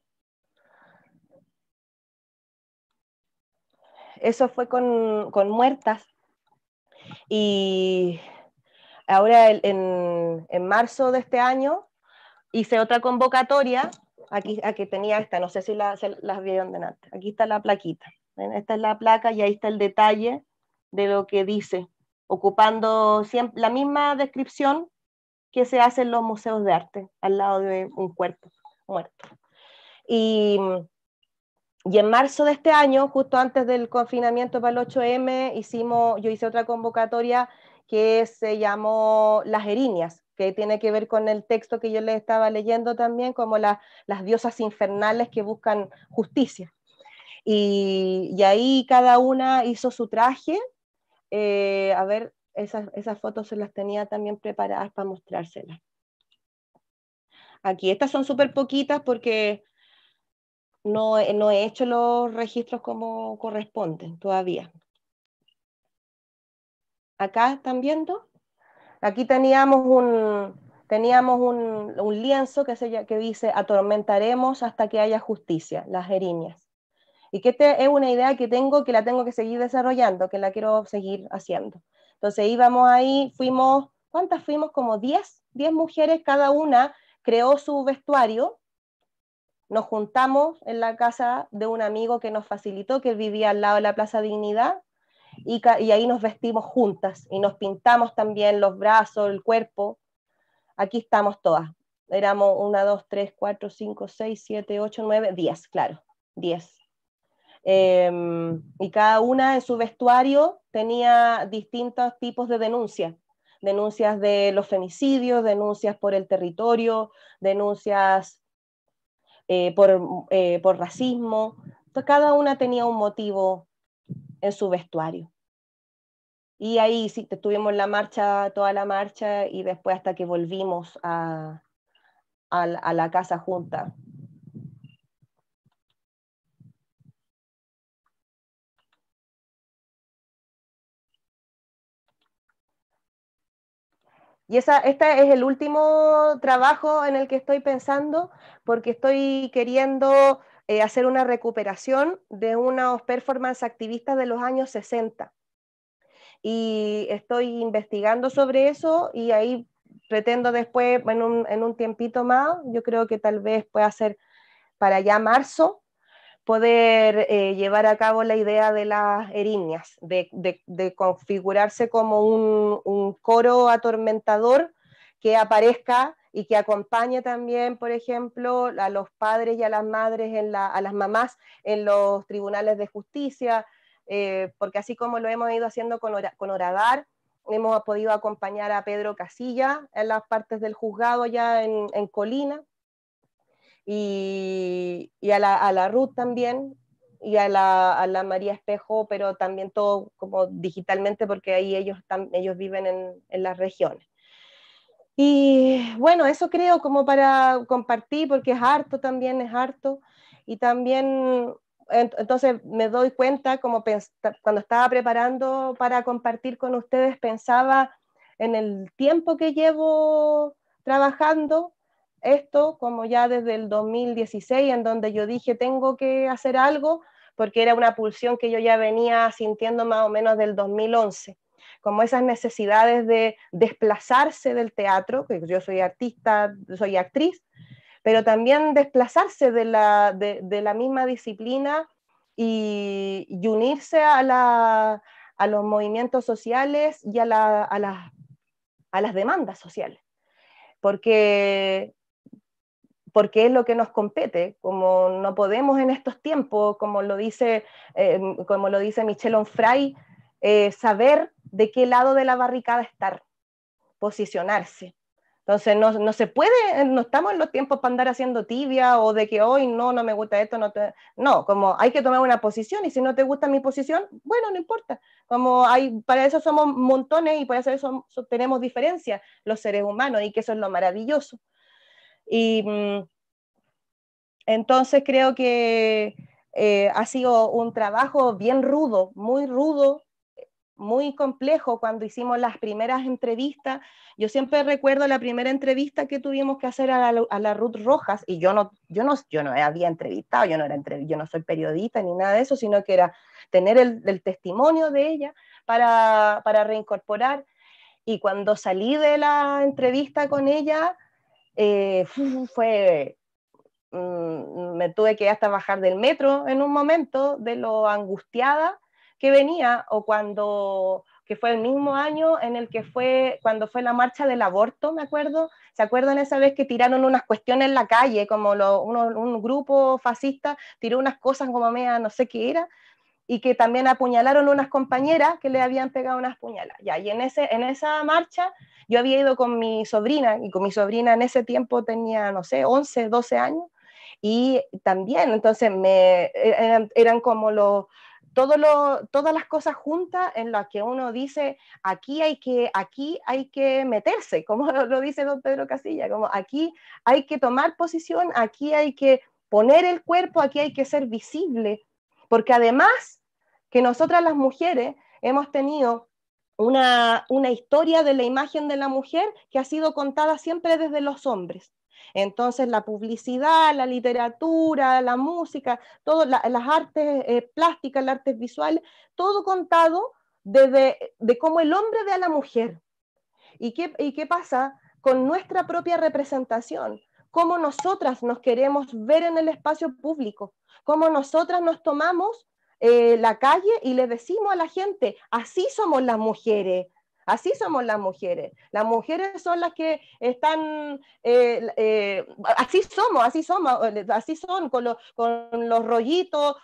Eso fue con, muertas. Y ahora en, marzo de este año hice otra convocatoria. Aquí, aquí tenía esta, no sé si las vieron de antes. Aquí está la plaquita. Esta es la placa y ahí está el detalle de lo que dice, ocupando siempre, la misma descripción que se hace los museos de arte, al lado de un cuerpo muerto. Y, y en marzo de este año, justo antes del confinamiento para el 8M, hicimos, yo hice otra convocatoria que se llamó Las Erinias, que tiene que ver con el texto que yo les estaba leyendo también, como las diosas infernales que buscan justicia. Y, ahí cada una hizo su traje. Eh, a ver, esas, esas fotos se las tenía también preparadas para mostrárselas. Aquí, estas son súper poquitas porque no, no he hecho los registros como corresponden todavía. Acá están viendo. Aquí teníamos un, teníamos un, un lienzo que, se, que dice atormentaremos hasta que haya justicia, las erinias. Y que esta es una idea que tengo, que la tengo que seguir desarrollando, que la quiero seguir haciendo. Entonces íbamos ahí, fuimos, ¿cuántas fuimos? Como 10, 10 mujeres, cada una creó su vestuario. Nos juntamos en la casa de un amigo que nos facilitó, que vivía al lado de la Plaza Dignidad, y, y ahí nos vestimos juntas y nos pintamos también los brazos, el cuerpo. Aquí estamos todas. Éramos 1, 2, 3, 4, 5, 6, 7, 8, 9, 10, claro, 10. Em, y cada una en su vestuario tenía distintos tipos de denuncias. Denuncias de los femicidios, denuncias por el territorio, denuncias eh, por, eh, por racismo. Entonces, cada una tenía un motivo en su vestuario. Y ahí sí, tuvimos la marcha, toda la marcha, y después hasta que volvimos a, a la casa junta. Y esa, este es el último trabajo en el que estoy pensando porque estoy queriendo eh, hacer una recuperación de unos performance activistas de los años 60. Y estoy investigando sobre eso y ahí pretendo después, en un, en un tiempito más, yo creo que tal vez pueda ser para ya marzo, poder eh, llevar a cabo la idea de las erinias, de, configurarse como un, coro atormentador que aparezca y que acompañe también, por ejemplo, a los padres y a las madres, en a las mamás en los tribunales de justicia, eh, porque así como lo hemos ido haciendo con, con Oradar, hemos podido acompañar a Pedro Casilla en las partes del juzgado ya en Colina, y, a, la, Ruth también, y a la, María Espejo, pero también todo como digitalmente, porque ahí ellos, ellos viven en, las regiones. Y bueno, eso creo como para compartir, porque es harto también, es harto. Y también, entonces me doy cuenta, como cuando estaba preparando para compartir con ustedes, pensaba en el tiempo que llevo trabajando esto como ya desde el 2016, en donde yo dije, tengo que hacer algo, porque era una pulsión que yo ya venía sintiendo más o menos del 2011, como esas necesidades de desplazarse del teatro, que yo soy artista, soy actriz, pero también desplazarse de la, de, la misma disciplina y, unirse a, la, a, los movimientos sociales y a, la, a, a las demandas sociales. Porque porque es lo que nos compete, como no podemos en estos tiempos, como lo dice, eh, como lo dice Michel Onfray, eh, saber de qué lado de la barricada estar, posicionarse. Entonces no, no, se puede, no estamos en los tiempos para andar haciendo tibia o de que hoy no, no me gusta esto, no te... No, como hay que tomar una posición y si no te gusta mi posición, bueno, no importa. Como hay, para eso somos montones y para eso tenemos diferencias los seres humanos y que eso es lo maravilloso. Y mm, entonces creo que eh, ha sido un trabajo bien rudo, muy rudo, muy complejo cuando hicimos las primeras entrevistas. Yo siempre recuerdo la primera entrevista que tuvimos que hacer a la, Ruth Rojas, y yo no, yo, no, yo no había entrevistado, yo no, era yo no soy periodista ni nada de eso, sino que era tener el, testimonio de ella para, para, reincorporar. Y cuando salí de la entrevista con ella, eh, fue, mm, me tuve que hasta bajar del metro en un momento de lo angustiada que venía o cuando, que fue el mismo año en el que fue cuando fue la marcha del aborto, me acuerdo. ¿Se acuerdan esa vez que tiraron unas cuestiones en la calle, como un grupo fascista tiró unas cosas como media, no sé qué era, y que también apuñalaron unas compañeras que le habían pegado unas puñalas. Ya, y en, ese, en esa marcha yo había ido con mi sobrina, y con mi sobrina en ese tiempo tenía, no sé, 11, 12 años, y también, entonces, me, eran, como los todo todas las cosas juntas en las que uno dice, aquí hay que, aquí hay que meterse, como lo dice don Pedro Casilla, como aquí hay que tomar posición, aquí hay que poner el cuerpo, aquí hay que ser visible, porque además que nosotras las mujeres hemos tenido una, una historia de la imagen de la mujer que ha sido contada siempre desde los hombres. Entonces, la publicidad, la literatura, la música, todas las artes eh, plásticas, las artes visuales, todo contado desde de cómo el hombre ve a la mujer. ¿Y qué, ¿Y qué pasa con nuestra propia representación? Cómo nosotras nos queremos ver en el espacio público, cómo nosotras nos tomamos eh, la calle y le decimos a la gente, así somos las mujeres, Así somos las mujeres. Las mujeres son las que están, eh, eh, así somos, así somos, así son, con, con los rollitos,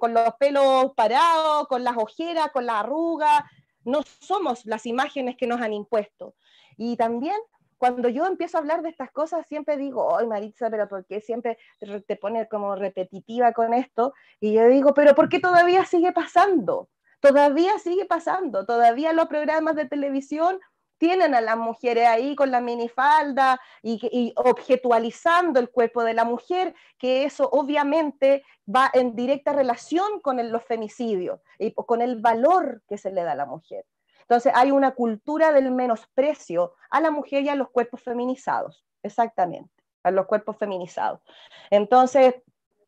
con los pelos parados, con las ojeras, con la arruga. No somos las imágenes que nos han impuesto. Y también cuando yo empiezo a hablar de estas cosas, siempre digo, ay Maritza, pero ¿por qué siempre te pone como repetitiva con esto? Y yo digo, pero ¿por qué todavía sigue pasando? Todavía sigue pasando, todavía los programas de televisión tienen a las mujeres ahí con la minifalda y, y objetualizando el cuerpo de la mujer, que eso obviamente va en directa relación con los femicidios y con el valor que se le da a la mujer. Entonces hay una cultura del menosprecio a la mujer y a los cuerpos feminizados, exactamente, a los cuerpos feminizados. Entonces,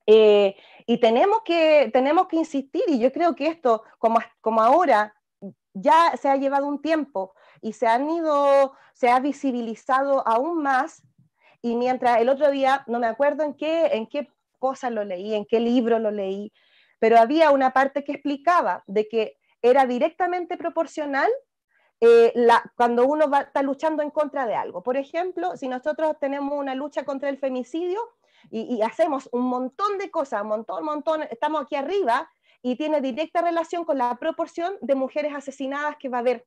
eh, y tenemos que, tenemos que insistir, y yo creo que esto, como, como ahora ya se ha llevado un tiempo y se han ido, se ha visibilizado aún más, y mientras el otro día, no me acuerdo en qué, en qué cosa lo leí, en qué libro lo leí, pero había una parte que explicaba de que era directamente proporcional eh, la, cuando uno va, está luchando en contra de algo. Por ejemplo, si nosotros tenemos una lucha contra el femicidio, y, hacemos un montón de cosas, un montón, montón, estamos aquí arriba y tiene directa relación con la proporción de mujeres asesinadas que va a haber,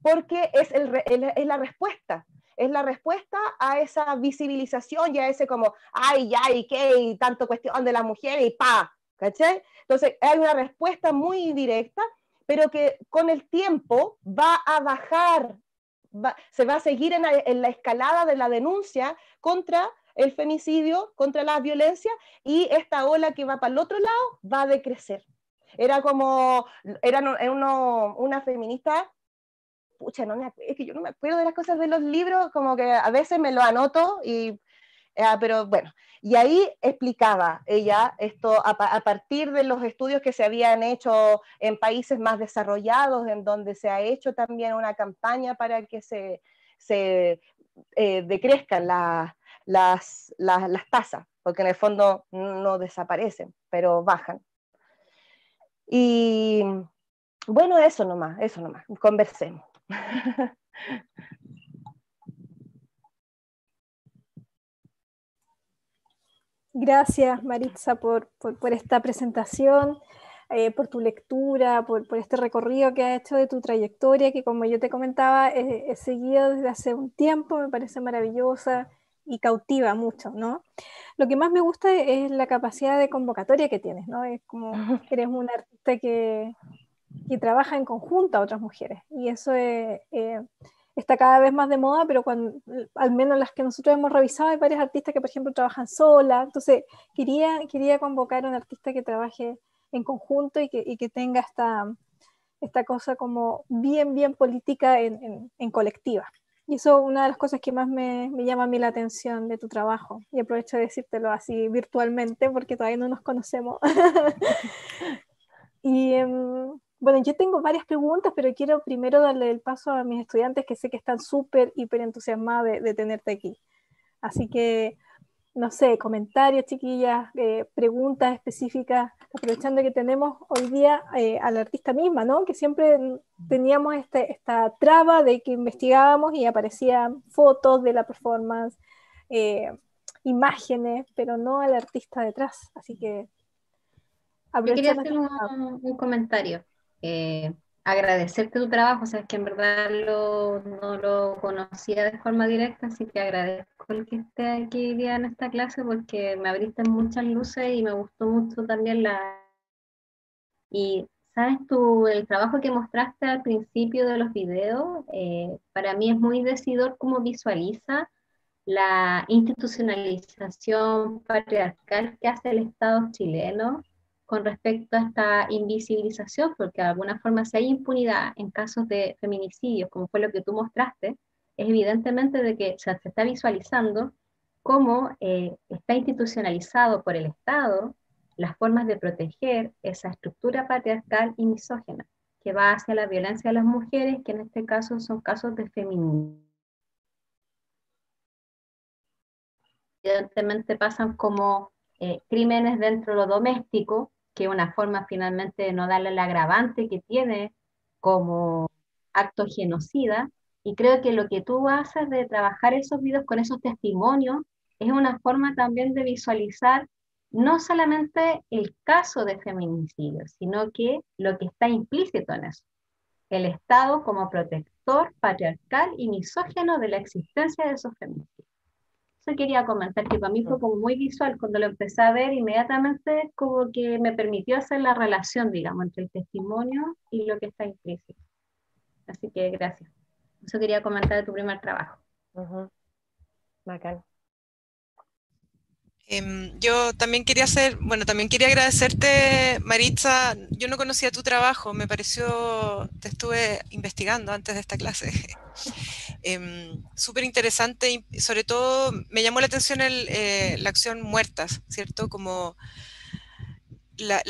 porque es, el, es la respuesta, es la respuesta a esa visibilización y a ese como, ay, ya, y qué, y tanto cuestión de las mujeres, y pa, ¿cachai? Entonces, hay una respuesta muy directa, pero que con el tiempo va a bajar, se va a seguir en en la escalada de la denuncia contra el femicidio, contra la violencia, y esta ola que va para el otro lado va a decrecer. Era como, era una feminista, pucha, no me, es que yo no me acuerdo de las cosas de los libros, como que a veces me lo anoto, y, ah, pero bueno, y ahí explicaba ella esto a, partir de los estudios que se habían hecho en países más desarrollados, en donde se ha hecho también una campaña para que se, se eh, decrezcan las las, las, las tasas, porque en el fondo no desaparecen, pero bajan. Y bueno, eso nomás, eso nomás, conversemos. Gracias, Maritza, por, por, esta presentación, eh, por tu lectura, por, por, este recorrido que has hecho de tu trayectoria, que como yo te comentaba, he seguido desde hace un tiempo, me parece maravillosa, y cautiva mucho, ¿no? Lo que más me gusta es la capacidad de convocatoria que tienes, ¿no? Es como que eres una artista que, que, trabaja en conjunto a otras mujeres y eso eh, está cada vez más de moda, pero cuando, al menos las que nosotros hemos revisado hay varias artistas que, por ejemplo, trabajan sola, entonces quería, quería convocar a un artista que trabaje en conjunto y que, y que tenga esta, esta cosa como bien, bien política en, en, colectiva. Y eso es una de las cosas que más me, me, llama a mí la atención de tu trabajo. Y aprovecho de decírtelo así virtualmente porque todavía no nos conocemos. y em, bueno, yo tengo varias preguntas, pero quiero primero darle el paso a mis estudiantes que sé que están súper, hiper entusiasmados de, de, tenerte aquí. Así que no sé, comentarios, chiquillas, eh, preguntas específicas, aprovechando que tenemos hoy día eh, a la artista misma, ¿no? Que siempre teníamos este, esta traba de que investigábamos y aparecían fotos de la performance, eh, imágenes, pero no al artista detrás. Así que... Yo quería hacer un, un comentario agradecerte tu trabajo, o sea, es que en verdad no lo conocía de forma directa, así que agradezco el que esté aquí día en esta clase porque me abriste muchas luces y me gustó mucho también la... Y, ¿sabes tú? El trabajo que mostraste al principio de los videos, eh, para mí es muy decidor cómo visualiza la institucionalización patriarcal que hace el Estado chileno con respecto a esta invisibilización, porque de alguna forma si hay impunidad en casos de feminicidios, como fue lo que tú mostraste, es evidentemente de que se está visualizando cómo eh, está institucionalizado por el Estado las formas de proteger esa estructura patriarcal y misógena que va hacia la violencia de las mujeres, que en este caso son casos de feminicidio. Evidentemente pasan como eh, crímenes dentro de lo doméstico, que una forma finalmente de no darle el agravante que tiene como acto genocida. Y creo que lo que tú haces de trabajar esos videos con esos testimonios es una forma también de visualizar no solamente el caso de feminicidio, sino que lo que está implícito en eso. El Estado como protector patriarcal y misógeno de la existencia de esos feminicidios. Eso quería comentar, que para mí fue como muy visual, cuando lo empecé a ver inmediatamente como que me permitió hacer la relación, digamos, entre el testimonio y lo que está implícito. Así que gracias. Eso quería comentar de tu primer trabajo. Bacán. Em, yo también quería hacer, bueno, también quería agradecerte, Maritza. Yo no conocía tu trabajo, me pareció, te estuve investigando antes de esta clase. Em, súper interesante sobre todo me llamó la atención eh, la acción muertas, ¿cierto? Como la,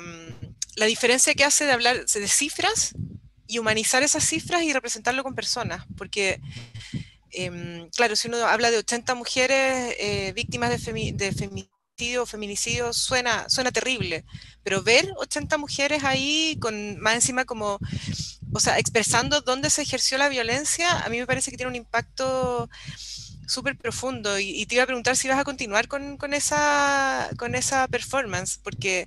mm, la, diferencia que hace de hablar de cifras y humanizar esas cifras y representarlo con personas, porque Em, claro, si uno habla de 80 mujeres eh, víctimas de, femicidio o feminicidio, suena, suena terrible, pero ver 80 mujeres ahí, con más encima como, o sea, expresando dónde se ejerció la violencia, a mí me parece que tiene un impacto súper profundo. Y, te iba a preguntar si vas a continuar con, esa, con esa performance, porque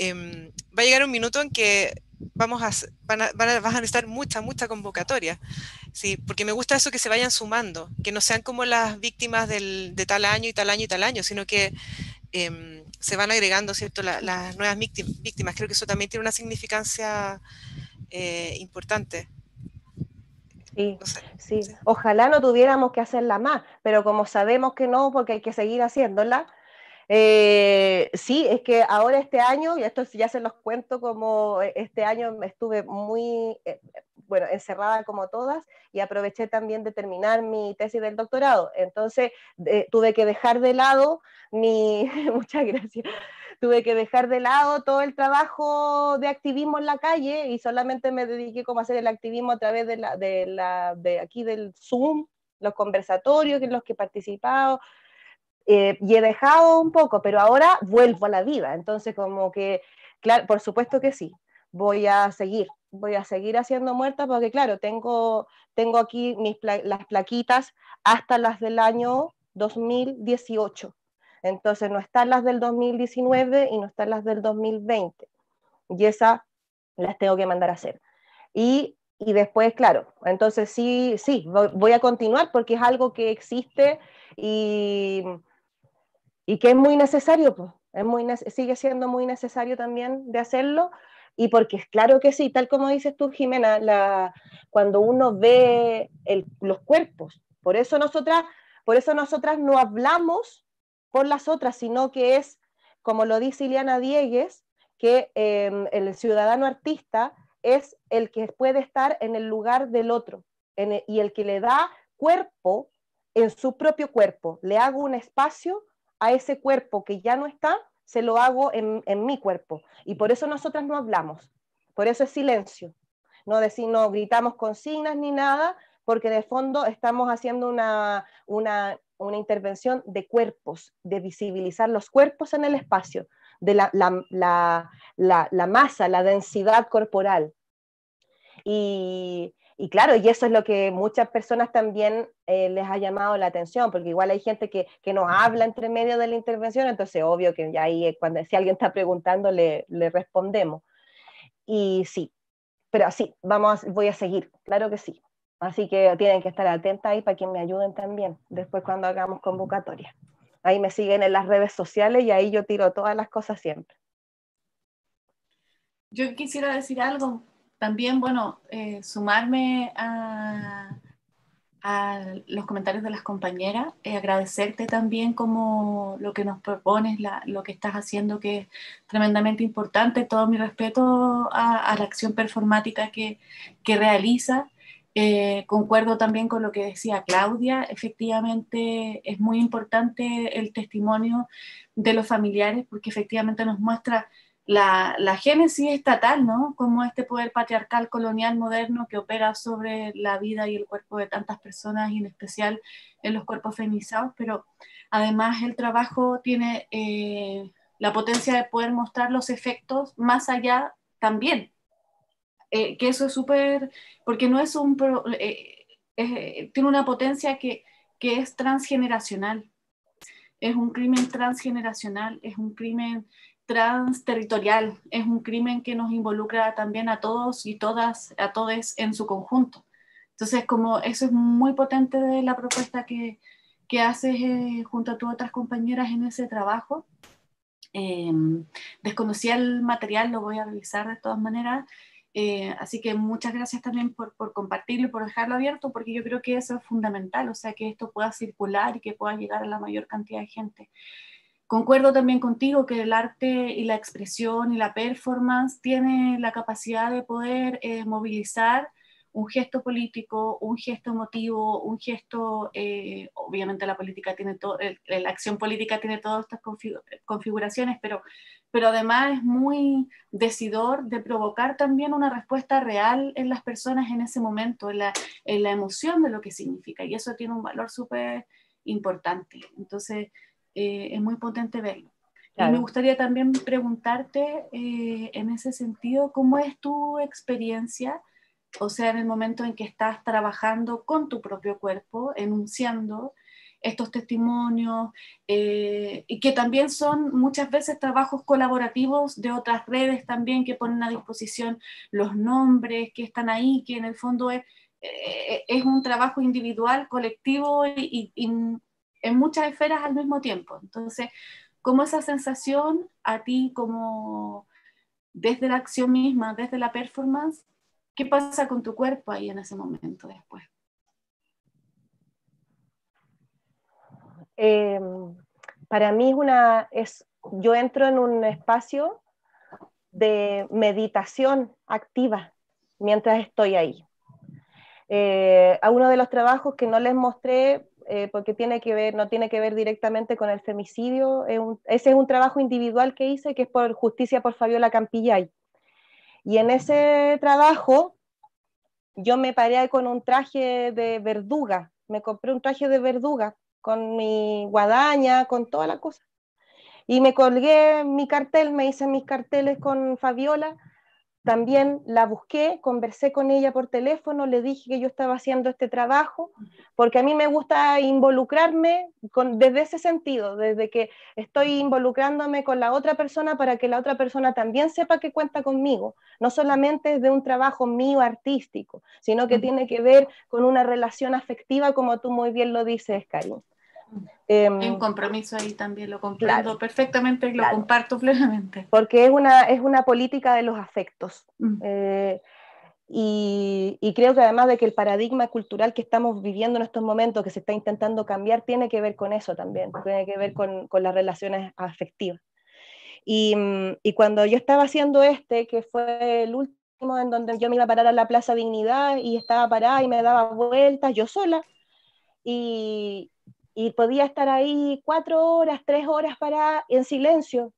em, va a llegar un minuto en que vamos a, van a, van a, van a necesitar mucha, mucha convocatoria. Sí, porque me gusta eso que se vayan sumando, que no sean como las víctimas del, de tal año y tal año y tal año, sino que em, se van agregando, ¿cierto?, las nuevas víctimas. Creo que eso también tiene una significancia eh, importante. Sí, sí, ojalá no tuviéramos que hacerla más, pero como sabemos que no, porque hay que seguir haciéndola, eh, sí, es que ahora este año, y esto ya se los cuento como eh, este año estuve muy, eh, bueno, encerrada como todas y aproveché también de terminar mi tesis del doctorado. Entonces tuve que dejar de lado mi, muchas gracias, tuve que dejar de lado todo el trabajo de activismo en la calle y solamente me dediqué como a hacer el activismo a través de, la, de, la, de aquí del Zoom, los conversatorios en los que he participado, eh, y he dejado un poco, pero ahora vuelvo a la vida. Entonces, como que, claro, por supuesto que sí, voy a seguir, voy a seguir haciendo muertas porque, claro, tengo, tengo aquí mis las plaquitas hasta las del año 2018. Entonces, no están las del 2019 y no están las del 2020. Y esas las tengo que mandar a hacer. Y, y después, claro, entonces sí, sí, voy, a continuar porque es algo que existe y, y que es muy necesario, pues, es muy, sigue siendo muy necesario también de hacerlo, y porque es claro que sí, tal como dices tú, Jimena, la, cuando uno ve los cuerpos, por eso, nosotras, por eso nosotras no hablamos por las otras, sino que es, como lo dice Ileana Diegues, que em, el ciudadano artista es el que puede estar en el lugar del otro y el que le da cuerpo en su propio cuerpo, le hago un espacio a ese cuerpo que ya no está, se lo hago en, mi cuerpo. Y por eso nosotras no hablamos, por eso es silencio. No, decir, no gritamos consignas ni nada, porque de fondo estamos haciendo una, una una intervención de cuerpos, de visibilizar los cuerpos en el espacio, de la, la masa, la densidad corporal. Y, y claro, y eso es lo que muchas personas también eh, les ha llamado la atención, porque igual hay gente que, que, nos habla entre medio de la intervención, entonces obvio que ya ahí cuando si alguien está preguntando le, le respondemos. Y sí, pero sí, vamos, voy a seguir, claro que sí. Así que tienen que estar atentas ahí para que me ayuden también después cuando hagamos convocatoria. Ahí me siguen en las redes sociales y ahí yo tiro todas las cosas siempre. Yo quisiera decir algo también, bueno, eh, sumarme a, los comentarios de las compañeras, eh, agradecerte también como lo que nos propones, lo que estás haciendo, que es tremendamente importante, todo mi respeto a, la acción performática que, que realiza. Eh, concuerdo también con lo que decía Claudia, efectivamente es muy importante el testimonio de los familiares porque efectivamente nos muestra la, la, génesis estatal, ¿no? Como este poder patriarcal colonial moderno que opera sobre la vida y el cuerpo de tantas personas, y en especial en los cuerpos feminizados, pero además el trabajo tiene eh, la potencia de poder mostrar los efectos más allá también. Eh, que eso es súper, porque no es un, eh, tiene una potencia que, que es transgeneracional. Es un crimen transgeneracional, es un crimen transterritorial, es un crimen que nos involucra también a todos y todas, a todos en su conjunto. Entonces, como eso es muy potente de la propuesta que, que haces eh, junto a tus otras compañeras en ese trabajo. Eh, desconocía el material, lo voy a revisar de todas maneras. Eh, así que muchas gracias también por, por, compartirlo y por dejarlo abierto, porque yo creo que eso es fundamental, o sea, que esto pueda circular y que pueda llegar a la mayor cantidad de gente. Concuerdo también contigo que el arte y la expresión y la performance tiene la capacidad de poder eh, movilizar un gesto político, un gesto emotivo, un gesto, eh, obviamente la política tiene todo, la acción política tiene todas estas configuraciones, pero, pero además es muy decidor de provocar también una respuesta real en las personas en ese momento, en la, en la emoción de lo que significa, y eso tiene un valor súper importante. Entonces, eh, es muy potente verlo. Y me gustaría también preguntarte eh, en ese sentido, ¿cómo es tu experiencia? O sea, en el momento en que estás trabajando con tu propio cuerpo, enunciando estos testimonios, eh, y que también son muchas veces trabajos colaborativos de otras redes también que ponen a disposición los nombres que están ahí, que en el fondo es, es un trabajo individual, colectivo y, y en muchas esferas al mismo tiempo. Entonces, ¿cómo esa sensación a ti como desde la acción misma, desde la performance, qué pasa con tu cuerpo ahí en ese momento después? Em, para mí es una, es, yo entro en un espacio de meditación activa mientras estoy ahí. Eh, a uno de los trabajos que no les mostré eh, porque tiene que ver, no tiene que ver directamente con el femicidio. ese es un trabajo individual que hice, que es por Justicia por Fabiola Campillay. Y en ese trabajo yo me paré con un traje de verduga, me compré un traje de verduga con mi guadaña, con toda la cosa. Y me colgué mi cartel, me hice mis carteles con Fabiola también la busqué, conversé con ella por teléfono, le dije que yo estaba haciendo este trabajo, porque a mí me gusta involucrarme con, desde ese sentido, desde que estoy involucrándome con la otra persona para que la otra persona también sepa que cuenta conmigo, no solamente de un trabajo mío artístico, sino que tiene que ver con una relación afectiva, como tú muy bien lo dices, Karin. Em, un compromiso ahí también lo comprendo perfectamente y lo comparto plenamente. Porque es una, es una política de los afectos. Mm. Eh, y, y, creo que además de que el paradigma cultural que estamos viviendo en estos momentos, que se está intentando cambiar, tiene que ver con eso también, tiene que ver con, con las relaciones afectivas. Y, y, cuando yo estaba haciendo este, que fue el último en donde yo me iba a parar a la Plaza Dignidad y estaba parada y me daba vueltas yo sola, y, y podía estar ahí cuatro horas, tres horas para en silencio.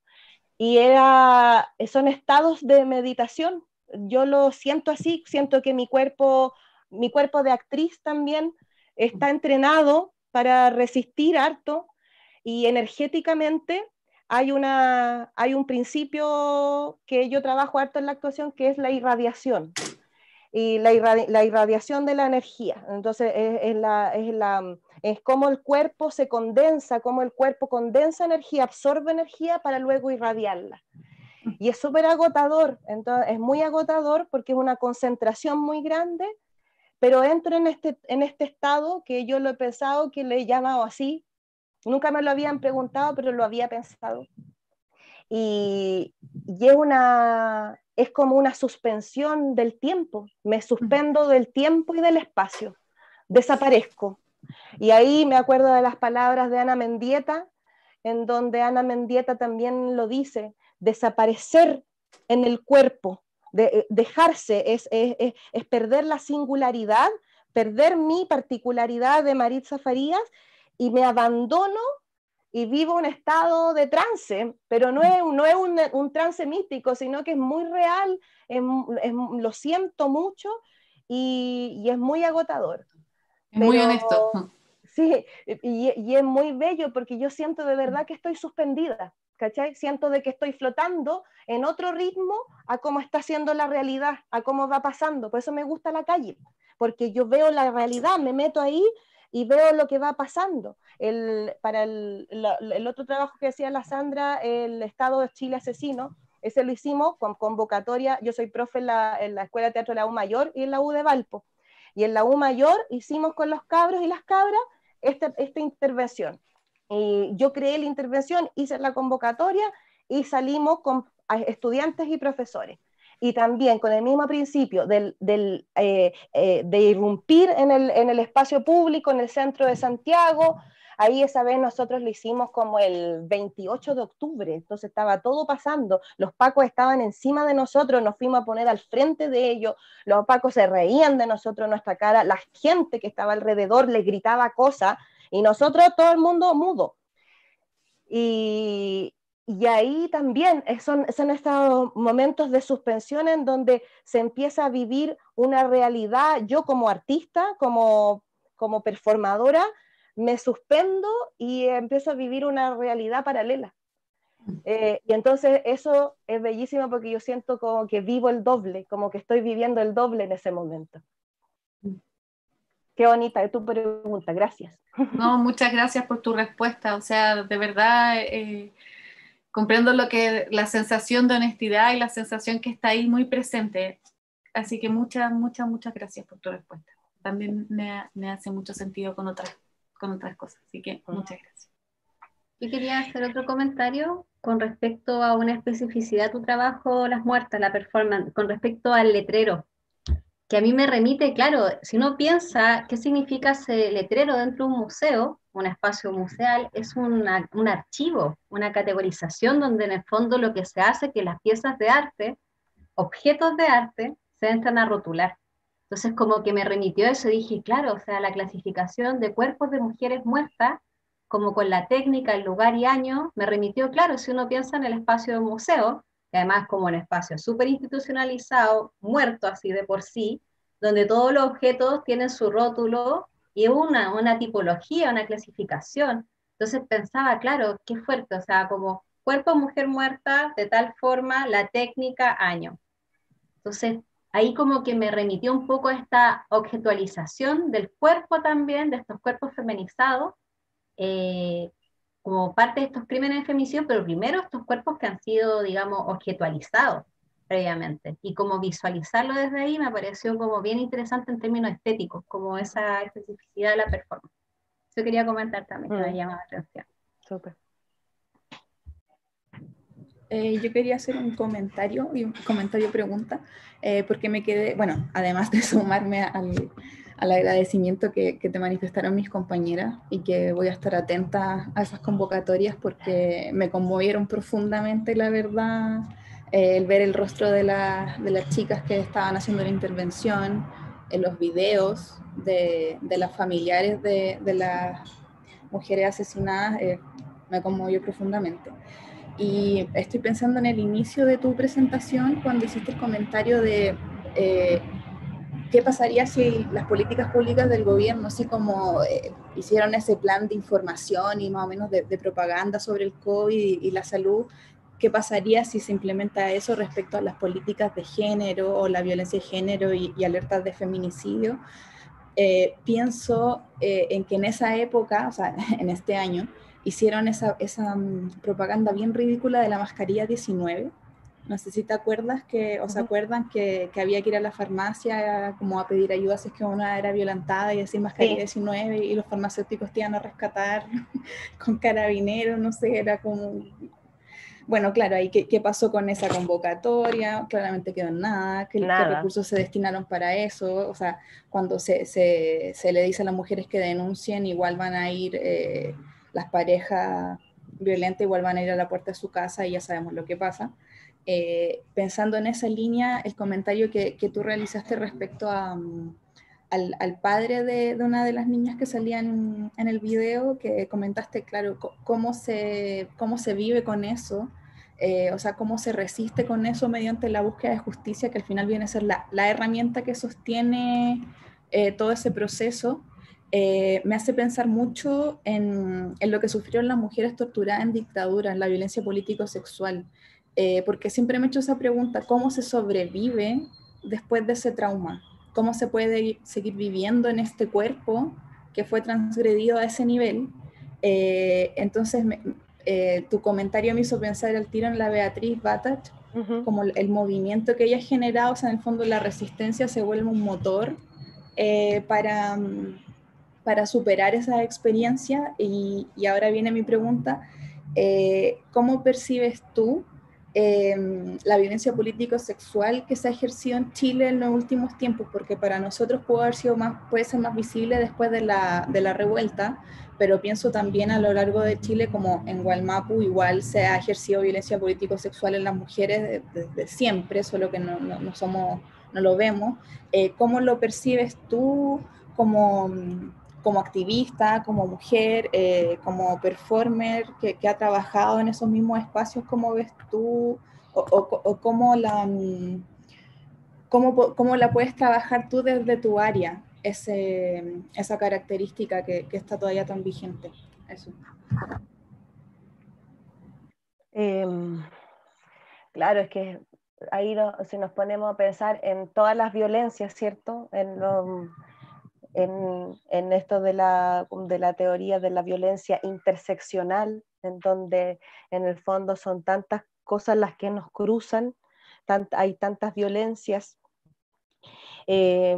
Y era, son estados de meditación. Yo lo siento así, siento que mi cuerpo, mi cuerpo de actriz también está entrenado para resistir harto y energéticamente hay, una, hay un principio que yo trabajo harto en la actuación que es la irradiación y la, irradiación de la energía. Entonces, es, la, es, la, es como el cuerpo se condensa, como el cuerpo condensa energía, absorbe energía para luego irradiarla. Y es súper agotador, entonces es muy agotador porque es una concentración muy grande, pero entro en este, en este estado que yo lo he pensado, que le he llamado así, nunca me lo habían preguntado, pero lo había pensado. Y, y es, una, es como una suspensión del tiempo, me suspendo del tiempo y del espacio, desaparezco. Y ahí me acuerdo de las palabras de Ana Mendieta, en donde Ana Mendieta también lo dice, desaparecer en el cuerpo, de, dejarse, es, es, es, perder la singularidad, perder mi particularidad de Maritza Farías y me abandono y vivo un estado de trance, pero no es, no es un, un trance místico, sino que es muy real, es, lo siento mucho y, y, es muy agotador. Es muy honesto. Sí, y, y, es muy bello porque yo siento de verdad que estoy suspendida, ¿cachai? Siento de que estoy flotando en otro ritmo a cómo está siendo la realidad, a cómo va pasando. Por eso me gusta la calle, porque yo veo la realidad, me meto ahí y veo lo que va pasando. El, para el, el, otro trabajo que hacía la Sandra, el Estado de Chile asesino, ese lo hicimos con convocatoria, yo soy profe en la, en la Escuela de Teatro de la U Mayor y en la U de Valpo. Y en la U Mayor hicimos con los cabros y las cabras esta, esta intervención. Y yo creé la intervención, hice la convocatoria y salimos con estudiantes y profesores y también con el mismo principio del, del, eh, eh, de irrumpir en el, en el, espacio público, en el centro de Santiago. Ahí esa vez nosotros lo hicimos como el 28 de octubre, entonces estaba todo pasando, los pacos estaban encima de nosotros, nos fuimos a poner al frente de ellos, los pacos se reían de nosotros nuestra cara, la gente que estaba alrededor le gritaba cosas y nosotros todo el mundo mudo. Y, y ahí también son, son estos momentos de suspensión en donde se empieza a vivir una realidad, yo como artista, como, como performadora, me suspendo y empiezo a vivir una realidad paralela. Eh, y entonces eso es bellísimo porque yo siento como que vivo el doble, como que estoy viviendo el doble en ese momento. Qué bonita tu pregunta, gracias. No, muchas gracias por tu respuesta. O sea, de verdad... Eh comprendo lo que la sensación de honestidad y la sensación que está ahí muy presente. Así que muchas, muchas, muchas gracias por tu respuesta. También me, me hace mucho sentido con otras, con otras cosas. Así que muchas gracias. Yo quería hacer otro comentario con respecto a una especificidad de tu trabajo, Las Muertas, la performance, con respecto al letrero, que a mí me remite, claro, si uno piensa qué significa ese letrero dentro de un museo, un espacio museal, es un archivo, una categorización donde en el fondo lo que se hace es que las piezas de arte, objetos de arte, se entran a rotular. Entonces como que me remitió eso dije, claro, o sea, la clasificación de cuerpos de mujeres muertas, como con la técnica, el lugar y año, me remitió, claro, si uno piensa en el espacio de museo, que además como un espacio súper institucionalizado, muerto así de por sí, donde todos los objetos tienen su rótulo y una, una tipología, una clasificación. Entonces pensaba, claro, qué fuerte, o sea, como cuerpo mujer muerta, de tal forma, la técnica, año. Entonces, ahí como que me remitió un poco a esta objetualización del cuerpo también, de estos cuerpos feminizados, eh, como parte de estos crímenes de femicidio, pero primero estos cuerpos que han sido, digamos, objetualizados previamente. Y como visualizarlo desde ahí me pareció como bien interesante en términos estéticos, como esa especificidad de la performance. Eso quería comentar también, que me mm. llama la atención. Súper. Eh, yo quería hacer un comentario y un comentario pregunta, eh, porque me quedé, bueno, además de sumarme al, al agradecimiento que, que, te manifestaron mis compañeras y que voy a estar atenta a esas convocatorias porque me conmovieron profundamente, la verdad, el ver el rostro de, la, de, las chicas que estaban haciendo la intervención, en los videos de, de las familiares de, de, las mujeres asesinadas, eh, me conmovió profundamente. Y estoy pensando en el inicio de tu presentación, cuando hiciste el comentario de, eh, ¿qué pasaría si las políticas públicas del gobierno, así como eh, hicieron ese plan de información y más o menos de, propaganda sobre el COVID y, la salud, qué pasaría si se implementa eso respecto a las políticas de género o la violencia de género y, alertas de feminicidio? Eh, pienso eh, en que en esa época, o sea, en este año, hicieron esa, esa mm, propaganda bien ridícula de la mascarilla 19 no sé si te acuerdas que, o se acuerdan que, que, había que ir a la farmacia como a pedir ayuda si es que una era violentada y así mascarilla 19 y los farmacéuticos te iban a rescatar con carabineros, no sé, era como... Bueno, claro, ahí qué, qué pasó con esa convocatoria, claramente quedó en nada, que, los recursos se destinaron para eso, o sea, cuando se, se, se, le dice a las mujeres que denuncien, igual van a ir eh, las parejas violentas, igual van a ir a la puerta de su casa y ya sabemos lo que pasa. Eh, pensando en esa línea, el comentario que, que tú realizaste respecto a, mm, al, padre de, una de las niñas que salían en, el video, que comentaste, claro, cómo se, cómo se vive con eso, eh, o sea, cómo se resiste con eso mediante la búsqueda de justicia, que al final viene a ser la, la herramienta que sostiene eh, todo ese proceso. me hace pensar mucho en, en, lo que sufrieron las mujeres torturadas en dictadura, en la violencia político-sexual. Eh, porque siempre me he hecho esa pregunta, ¿cómo se sobrevive después de ese trauma? ¿Cómo se puede seguir viviendo en este cuerpo que fue transgredido a ese nivel? Eh, entonces, eh, tu comentario me hizo pensar al tiro en la Beatriz Batach, como el, movimiento que ella ha generado, o sea, en el fondo la resistencia se vuelve un motor para, para superar esa experiencia. Y, y ahora viene mi pregunta, ¿cómo percibes tú Em, la violencia político-sexual que se ha ejercido en Chile en los últimos tiempos, porque para nosotros puede, haber sido más, puede ser más visible después de la, de la revuelta, pero pienso también a lo largo de Chile, como en Gualmapu, igual se ha ejercido violencia político-sexual en las mujeres desde siempre, solo que no, no, somos, no lo vemos. Eh, ¿Cómo lo percibes tú como como activista, como mujer, eh, como performer que, ha trabajado en esos mismos espacios, ¿cómo ves tú o, cómo, la, mm, cómo, cómo, la puedes trabajar tú desde tu área, ese, esa característica que, está todavía tan vigente? Eso. Em, claro, es que ahí si nos ponemos a pensar en todas las violencias, ¿cierto? En en, esto de la, de la teoría de la violencia interseccional, en donde en el fondo son tantas cosas las que nos cruzan, hay tantas violencias. Eh,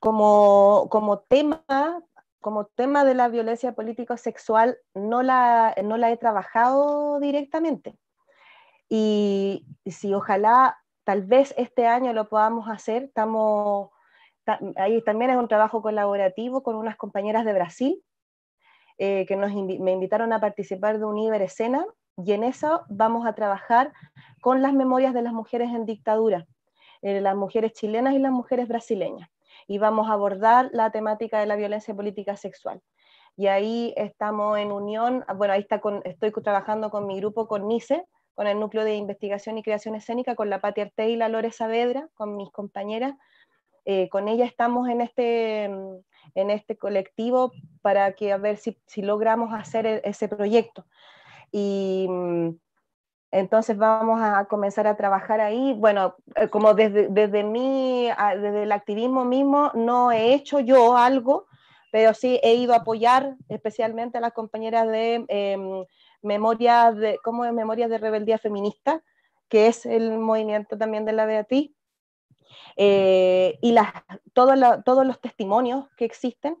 como, como, tema, como tema de la violencia político-sexual no la, no la he trabajado directamente. Y si ojalá tal vez este año lo podamos hacer, estamos ahí también es un trabajo colaborativo con unas compañeras de Brasil eh, que me invitaron a participar de un Iberescena y en eso vamos a trabajar con las memorias de las mujeres en dictadura, eh, las mujeres chilenas y las mujeres brasileñas. Y vamos a abordar la temática de la violencia política sexual. Y ahí estamos en unión, bueno, ahí está estoy trabajando con mi grupo, con NICE, con el Núcleo de Investigación y Creación Escénica, con la Pati Arte y la Lore Saavedra, con mis compañeras, eh, con ella estamos en este, en este colectivo para que a ver si, si logramos hacer e, ese proyecto. Y mm, entonces vamos a comenzar a trabajar ahí. Bueno, eh, como desde, desde, mí, desde el activismo mismo, no he hecho yo algo, pero sí he ido a apoyar especialmente a las compañeras de eh, memoria de, ¿cómo es? Memoria de Rebeldía Feminista, que es el movimiento también de la Beatriz, eh, y las, todos los testimonios que existen,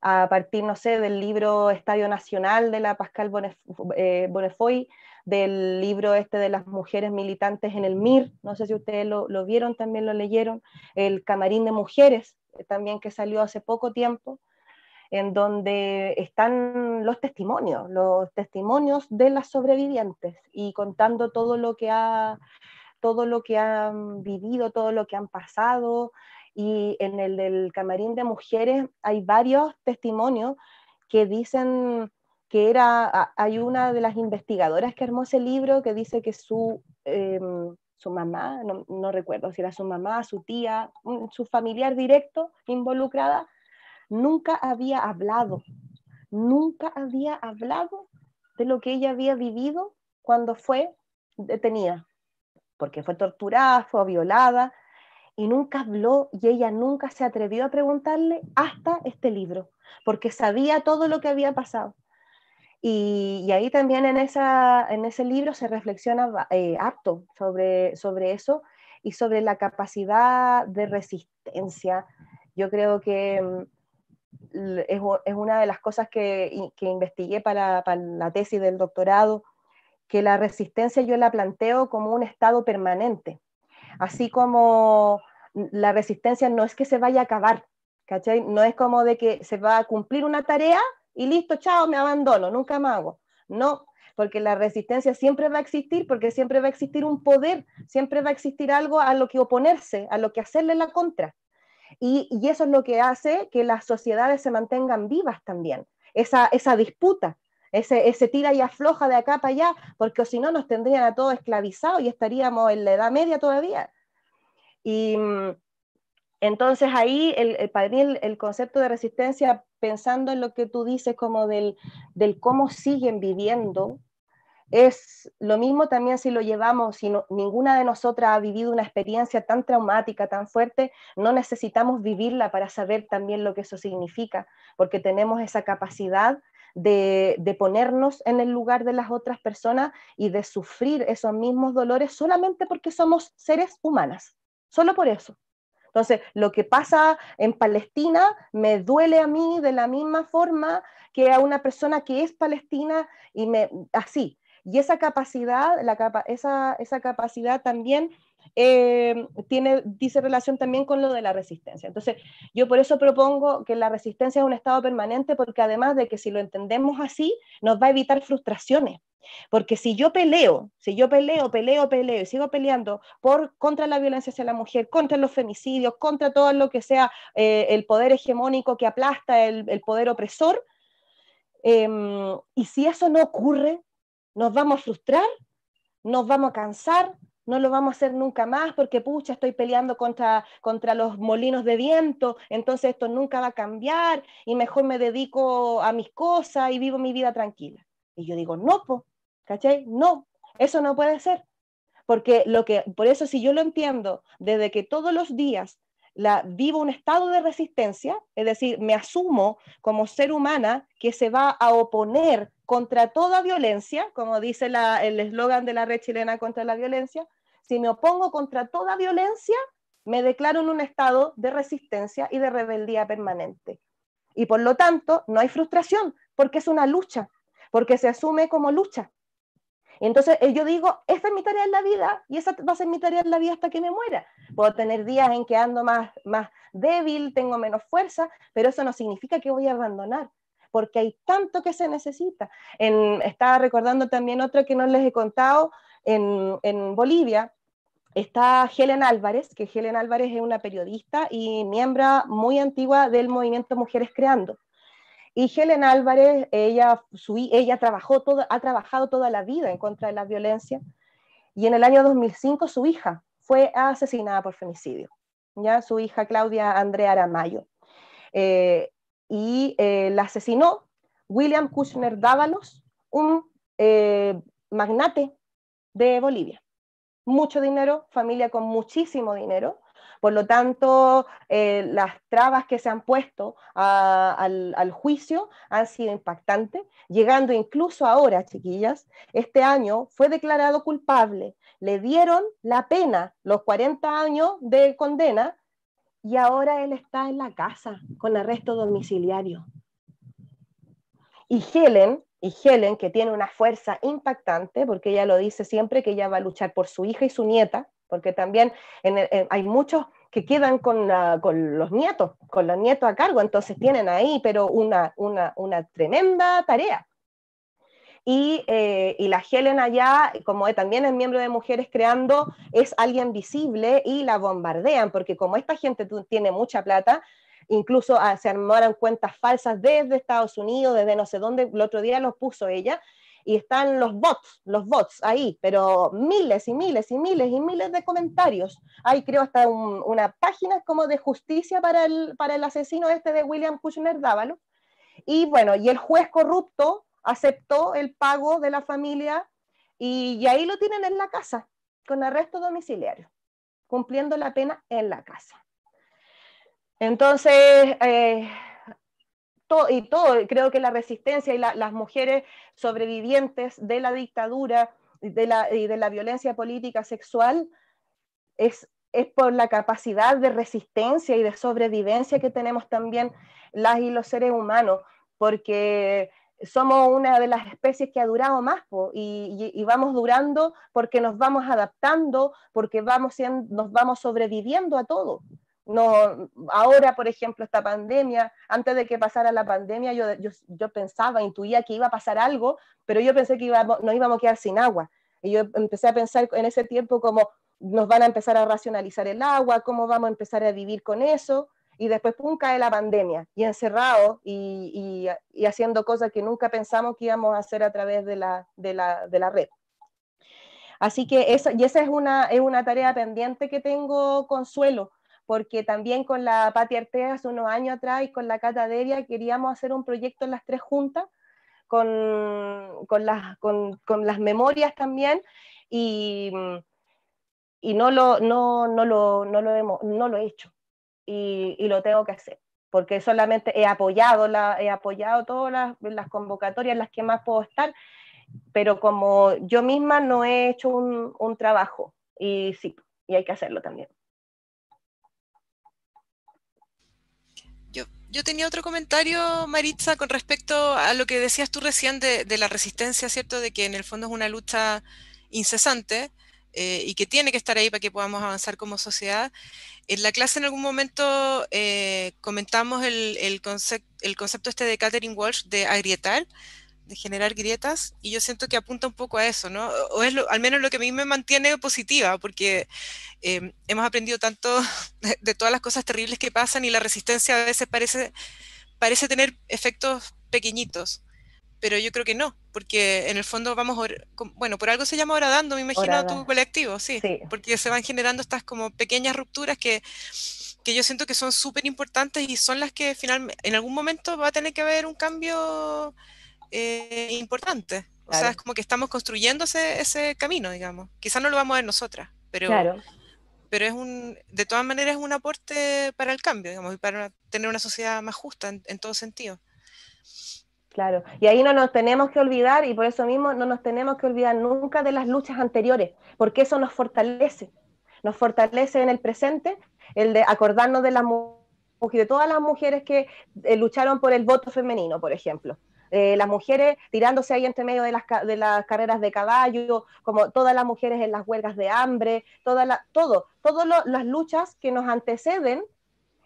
a partir, no sé, del libro Estadio Nacional de la Pascal eh, Bonefoy, del libro este de las mujeres militantes en el MIR, no sé si ustedes lo, lo vieron, también lo leyeron, el Camarín de Mujeres, eh, también que salió hace poco tiempo, en donde están los testimonios, los testimonios de las sobrevivientes y contando todo lo que ha todo lo que han vivido, todo lo que han pasado. Y en el del camarín de mujeres hay varios testimonios que dicen que era, hay una de las investigadoras que armó ese libro que dice que su, em, su mamá, no, recuerdo si era su mamá, su tía, su familiar directo involucrada, nunca había hablado, nunca había hablado de lo que ella había vivido cuando fue detenida, porque fue torturada, fue violada, y nunca habló y ella nunca se atrevió a preguntarle hasta este libro, porque sabía todo lo que había pasado. Y, ahí también en, esa, en ese libro se reflexiona eh, harto sobre, sobre eso y sobre la capacidad de resistencia. Yo creo que mm, es, es una de las cosas que, que investigué para, para, la tesis del doctorado, que la resistencia yo la planteo como un estado permanente, así como la resistencia no es que se vaya a acabar, ¿cachai? No es como de que se va a cumplir una tarea y listo, chao, me abandono, nunca me hago. No, porque la resistencia siempre va a existir, porque siempre va a existir un poder, siempre va a existir algo a lo que oponerse, a lo que hacerle la contra. Y, eso es lo que hace que las sociedades se mantengan vivas también, esa, esa disputa, ese, ese tira y afloja de acá para allá, porque si no nos tendrían a todos esclavizados y estaríamos en la Edad Media todavía. Y mm, entonces ahí el, el, el, concepto de resistencia, pensando en lo que tú dices como del, del cómo siguen viviendo, es lo mismo también si lo llevamos, si ninguna de nosotras ha vivido una experiencia tan traumática, tan fuerte, no necesitamos vivirla para saber también lo que eso significa, porque tenemos esa capacidad de, de, ponernos en el lugar de las otras personas y de sufrir esos mismos dolores solamente porque somos seres humanas, solo por eso. Entonces, lo que pasa en Palestina me duele a mí de la misma forma que a una persona que es palestina y me así. Y esa capacidad, la esa, esa capacidad también eh, tiene, dice relación también con lo de la resistencia. Entonces, yo por eso propongo que la resistencia es un estado permanente, porque además de que si lo entendemos así, nos va a evitar frustraciones. Porque si yo peleo, si yo peleo, peleo, peleo y sigo peleando por, contra la violencia hacia la mujer, contra los femicidios, contra todo lo que sea eh, el poder hegemónico que aplasta el, poder opresor, em, y si eso no ocurre, nos vamos a frustrar, nos vamos a cansar, no lo vamos a hacer nunca más porque pucha, estoy peleando contra, contra los molinos de viento, entonces esto nunca va a cambiar y mejor me dedico a mis cosas y vivo mi vida tranquila. Y yo digo, no, po, ¿cachai? No, eso no puede ser. Porque lo que, por eso si yo lo entiendo, desde que todos los días la, vivo un estado de resistencia, es decir, me asumo como ser humana que se va a oponer contra toda violencia, como dice el eslogan de la red chilena contra la violencia, si me opongo contra toda violencia, me declaro en un estado de resistencia y de rebeldía permanente. Y por lo tanto, no hay frustración, porque es una lucha, porque se asume como lucha. Entonces eh, yo digo, esta es mi tarea en la vida y esa va a ser mi tarea en la vida hasta que me muera. Puedo tener días en que ando más, más débil, tengo menos fuerza, pero eso no significa que voy a abandonar, porque hay tanto que se necesita. Estaba recordando también otro que no les he contado, en, en Bolivia está Helen Álvarez, que Helen Álvarez es una periodista y miembro muy antigua del movimiento Mujeres Creando. Y Helen Álvarez, ella, su, ella trabajó todo, ha trabajado toda la vida en contra de la violencia y en el año 2005 su hija fue asesinada por femicidio, ¿ya? su hija Claudia Andrea Aramayo. Eh, y eh, la asesinó William Kushner Dávalos, un eh, magnate de Bolivia. Mucho dinero, familia con muchísimo dinero, por lo tanto, eh, las trabas que se han puesto al, juicio han sido impactantes, llegando incluso ahora, chiquillas, este año fue declarado culpable, le dieron la pena, los 40 años de condena, y ahora él está en la casa con arresto domiciliario. Y Helen, y Helen, que tiene una fuerza impactante, porque ella lo dice siempre que ella va a luchar por su hija y su nieta, porque también hay muchos que quedan con, los nietos, con los nietos a cargo, entonces tienen ahí, pero una, una, tremenda tarea. Y, eh, y, la Helen allá, como también es miembro de Mujeres Creando, es alguien visible y la bombardean, porque como esta gente tiene mucha plata, incluso ah, se armaron cuentas falsas desde Estados Unidos, desde no sé dónde, el otro día los puso ella, y están los bots, los bots ahí, pero miles y miles y miles y miles de comentarios. Hay creo hasta una página como de justicia para el, para el asesino este de William Kushner Dávalo. Y bueno, y el juez corrupto aceptó el pago de la familia y, ahí lo tienen en la casa, con arresto domiciliario, cumpliendo la pena en la casa. Entonces, eh, y todo, creo que la resistencia y las mujeres sobrevivientes de la dictadura y de la violencia política sexual es, es por la capacidad de resistencia y de sobrevivencia que tenemos también las y los seres humanos, porque somos una de las especies que ha durado más y, y, vamos durando porque nos vamos adaptando, porque vamos nos vamos sobreviviendo a todo. No, ahora, por ejemplo, esta pandemia, antes de que pasara la pandemia, yo, yo, yo pensaba, intuía que iba a pasar algo, pero yo pensé que íbamos, nos íbamos a quedar sin agua. Y yo empecé a pensar en ese tiempo como nos van a empezar a racionalizar el agua, cómo vamos a empezar a vivir con eso. Y después, pum, cae la pandemia y encerrado y, y, y haciendo cosas que nunca pensamos que íbamos a hacer a través de la, de la, de la red. Así que esa, y esa es una, es una tarea pendiente que tengo, Consuelo, porque también con la Pati Artea hace unos años atrás y con la Cata Devia queríamos hacer un proyecto en las tres juntas, con, con, las, con, con las memorias también, y, y no, lo, no, no, lo, no, lo hemos, no lo he hecho, y, y, lo tengo que hacer, porque solamente he apoyado, la, he apoyado todas las, las convocatorias en las que más puedo estar, pero como yo misma no he hecho un, un trabajo, y sí, y hay que hacerlo también. Yo tenía otro comentario, Maritza, con respecto a lo que decías tú recién de, la resistencia, ¿cierto? De que en el fondo es una lucha incesante eh, y que tiene que estar ahí para que podamos avanzar como sociedad. En la clase en algún momento eh, comentamos el, el, el, concepto este de Catherine Walsh de agrietar, de generar grietas, y yo siento que apunta un poco a eso, ¿no? O es al menos lo que a mí me mantiene positiva, porque em, hemos aprendido tanto de, todas las cosas terribles que pasan y la resistencia a veces parece, parece tener efectos pequeñitos, pero yo creo que no, porque en el fondo vamos, bueno, por algo se llama dando me imagino, tu colectivo, sí, sí, porque se van generando estas como pequeñas rupturas que que yo siento que son súper importantes y son las que finalmente, en algún momento va a tener que haber un cambio eh, importante. O sea, es como que estamos construyendo ese, camino, digamos. Quizás no lo vamos a ver nosotras, pero, pero es un, de todas maneras es un aporte para el cambio, digamos, y para tener una sociedad más justa en, en todo sentido. Claro, y ahí no nos tenemos que olvidar, y por eso mismo no nos tenemos que olvidar nunca de las luchas anteriores, porque eso nos fortalece, nos fortalece en el presente, el de acordarnos de, las, de todas las mujeres que eh, lucharon por el voto femenino, por ejemplo, eh, las mujeres tirándose ahí entre medio de las, carreras de caballo, como todas las mujeres en las huelgas de hambre, toda la, todo, todas las luchas que nos anteceden,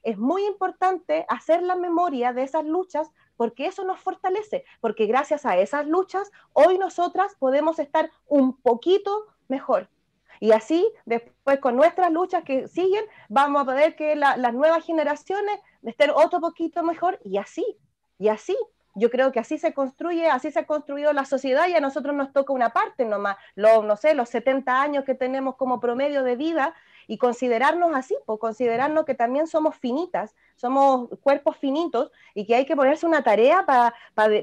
es muy importante hacer la memoria de esas luchas porque eso nos fortalece, porque gracias a esas luchas hoy nosotras podemos estar un poquito mejor. Y así, después con nuestras luchas que siguen, vamos a poder que las nuevas generaciones estén otro poquito mejor y así, y así, yo creo que así se construye, así se ha construido la sociedad y a nosotros nos toca una parte nomás, los, no sé, los 70 años que tenemos como promedio de vida y considerarnos así, pues considerarnos que también somos finitas, somos cuerpos finitos y que hay que ponerse una tarea para,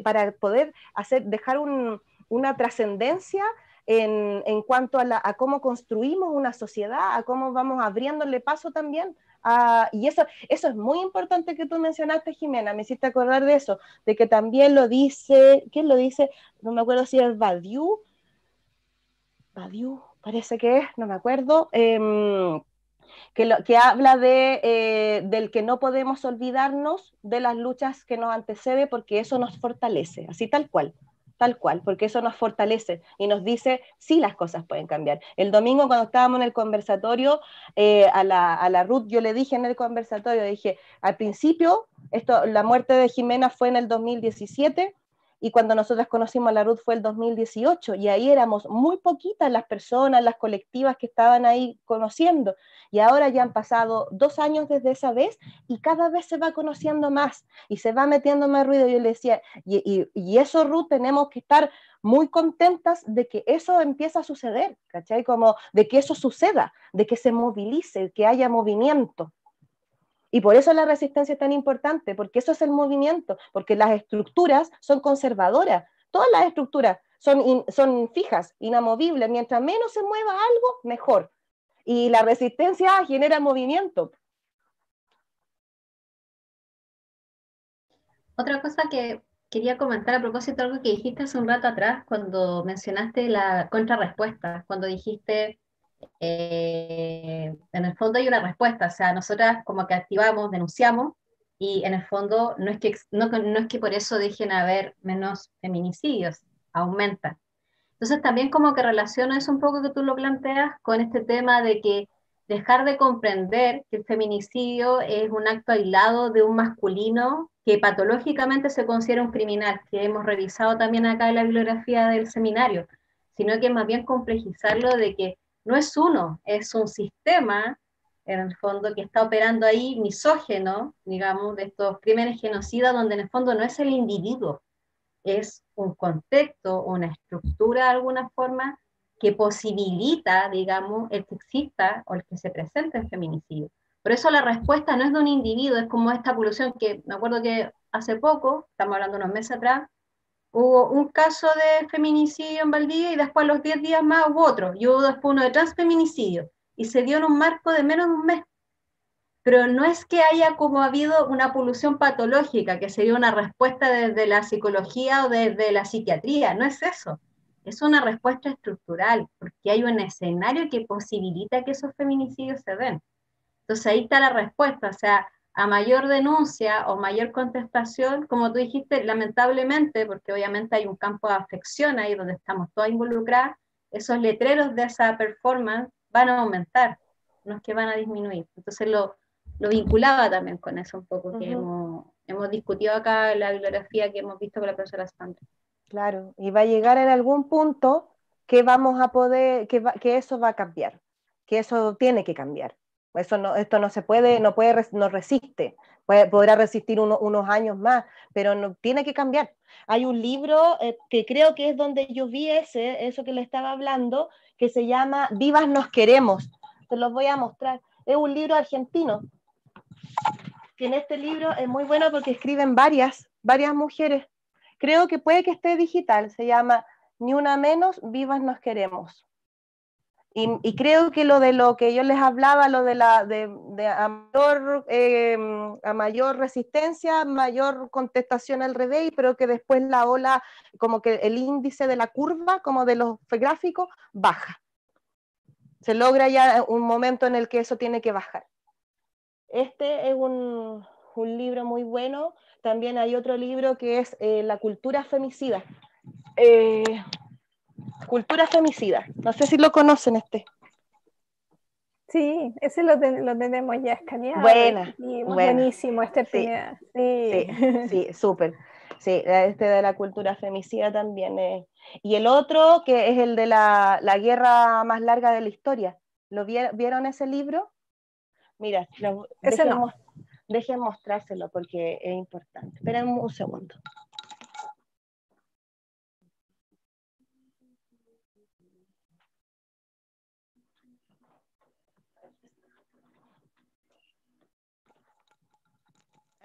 para, poder hacer, dejar una trascendencia en, en, cuanto a, la, a cómo construimos una sociedad, a cómo vamos abriéndole paso también Ah, y eso, eso es muy importante que tú mencionaste, Jimena, me hiciste acordar de eso, de que también lo dice, ¿quién lo dice? No me acuerdo si es Badiou, Badiou, parece que es, no me acuerdo, em, que, lo, que habla de, eh, del que no podemos olvidarnos de las luchas que nos antecede porque eso nos fortalece, así tal cual tal cual, porque eso nos fortalece y nos dice, sí, las cosas pueden cambiar. El domingo cuando estábamos en el conversatorio, eh, a, la, a, la, Ruth yo le dije en el conversatorio, dije, al principio, esto, la muerte de Jimena fue en el 2017, y cuando nosotros conocimos a la Ruth fue el 2018 y ahí éramos muy poquitas las personas, las colectivas que estaban ahí conociendo y ahora ya han pasado dos años desde esa vez y cada vez se va conociendo más y se va metiendo más ruido. Yo le decía, y, y, eso Ruth tenemos que estar muy contentas de que eso empieza a suceder, ¿cachai? Como de que eso suceda, de que se movilice, que haya movimiento. Y por eso la resistencia es tan importante, porque eso es el movimiento, porque las estructuras son conservadoras. Todas las estructuras son, son fijas, inamovibles. Mientras menos se mueva algo, mejor. Y la resistencia genera movimiento. Otra cosa que quería comentar a propósito de algo que dijiste hace un rato atrás, cuando mencionaste la contrarrespuesta, cuando dijiste eh, en el fondo hay una respuesta, o sea, nosotras como que activamos, denunciamos, y en el fondo no es que, no, no es que por eso dejen haber menos feminicidios, aumenta. Entonces también como que relaciona eso un poco que tú lo planteas con este tema de que dejar de comprender que el feminicidio es un acto aislado de un masculino que patológicamente se considera un criminal, que hemos revisado también acá en la bibliografía del seminario, sino que más bien complejizarlo de que no es uno, es un sistema, en el fondo, que está operando ahí misógeno, digamos, de estos crímenes genocidas, donde en el fondo no es el individuo, es un contexto, una estructura de alguna forma que posibilita, digamos, el que exista o el que se presente el feminicidio. Por eso la respuesta no es de un individuo, es como esta evolución que me acuerdo que hace poco, estamos hablando unos meses atrás, hubo un caso de feminicidio en Valdivia y después a los 10 días más hubo otro, y hubo después uno de transfeminicidio, y se dio en un marco de menos de un mes. Pero no es que haya como habido una polución patológica, que sería una respuesta desde la psicología o desde la psiquiatría, no es eso. Es una respuesta estructural, porque hay un escenario que posibilita que esos feminicidios se den. Entonces ahí está la respuesta, o sea, a mayor denuncia o mayor contestación, como tú dijiste, lamentablemente, porque obviamente hay un campo de afección ahí donde estamos todas involucradas, esos letreros de esa performance van a aumentar, no es que van a disminuir. Entonces lo, lo vinculaba también con eso un poco, que hemos, hemos, discutido acá en la bibliografía que hemos visto con la profesora Sandra. Claro, y va a llegar en algún punto que vamos a poder, que, que eso va a cambiar, que eso tiene que cambiar. Eso no, esto no se puede, no puede, no resiste. Podrá resistir unos años más, pero no, tiene que cambiar. Hay un libro eh, que creo que es donde yo vi ese, eso que le estaba hablando, que se llama Vivas nos queremos. Te los voy a mostrar. Es un libro argentino. Que en este libro es muy bueno porque escriben varias, varias mujeres. Creo que puede que esté digital. Se llama Ni una menos, Vivas nos queremos. Y, creo que lo de lo que yo les hablaba, lo de la de, a, mayor, em, a mayor resistencia, mayor contestación al revés, pero que después la ola, como que el índice de la curva, como de los gráficos, baja. Se logra ya un momento en el que eso tiene que bajar. Este es un, un libro muy bueno. También hay otro libro que es eh, La cultura femicida. Eh, Cultura femicida. No sé si lo conocen este. Sí, ese lo, tenemos ya escaneado. Buena, Buenísimo este sí, Sí, sí, súper. Sí, este de la cultura femicida también. Y el otro, que es el de la, guerra más larga de la historia. ¿Lo vieron, ese libro? Mira, ese dejen mostrárselo porque es importante. Esperen un segundo.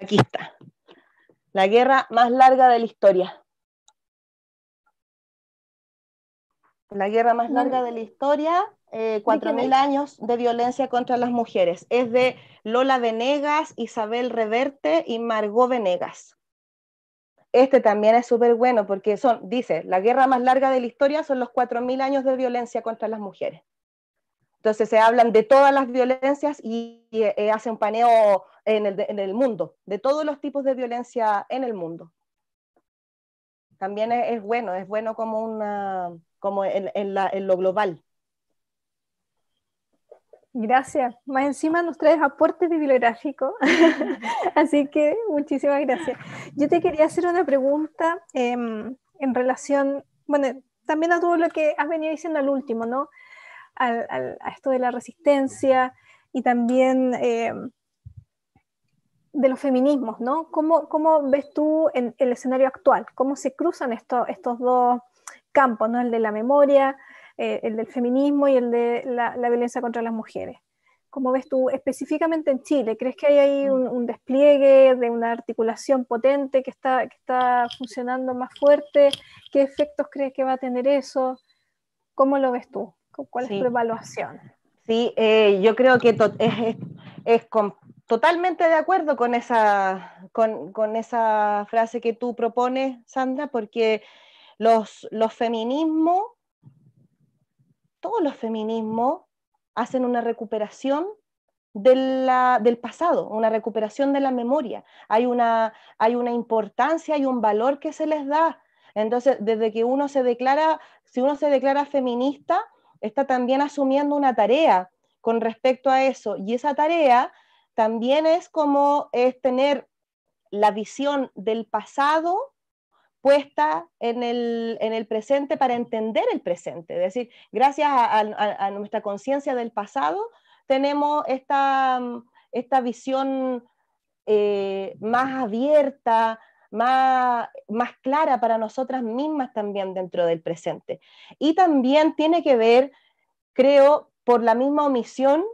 Aquí está. La guerra más larga de la historia. La guerra más larga de la historia, eh, 4.000 años de violencia contra las mujeres. Es de Lola Venegas, Isabel Reverte y Margot Venegas. Este también es súper bueno porque son, dice, la guerra más larga de la historia son los 4.000 años de violencia contra las mujeres. Entonces se hablan de todas las violencias y, eh, hace un paneo en el, mundo, de todos los tipos de violencia en el mundo. También es, bueno, es bueno como, una, como en, lo global. Gracias. Más encima nos traes aporte bibliográfico. Así que muchísimas gracias. Yo te quería hacer una pregunta em, en relación, bueno, también a todo lo que has venido diciendo al último, ¿no? a esto de la resistencia y también em, de los feminismos, ¿no? ¿Cómo, ¿Cómo, ves tú en el escenario actual? ¿Cómo se cruzan estos, estos dos campos, ¿no? El de la memoria eh, el del feminismo y el de la, violencia contra las mujeres. ¿Cómo ves tú específicamente en Chile? ¿Crees que hay ahí un, despliegue de una articulación potente que está, que está funcionando más fuerte? ¿Qué efectos crees que va a tener eso? ¿Cómo lo ves tú? ¿Cuál es tu evaluación? Sí, eh, yo creo que es, es, totalmente de acuerdo con esa, con, con, esa frase que tú propones, Sandra, porque los, los feminismos todos los feminismos hacen una recuperación del pasado, una recuperación de la memoria. Hay una, hay una importancia, hay un valor que se les da. Entonces, desde que uno se declara, si uno se declara feminista, está también asumiendo una tarea con respecto a eso. Y esa tarea también es como es tener la visión del pasado puesta en el, presente para entender el presente. Es decir, gracias a, nuestra conciencia del pasado, tenemos esta, esta visión eh, más abierta, más, más clara para nosotras mismas también dentro del presente. Y también tiene que ver, creo, por la misma omisión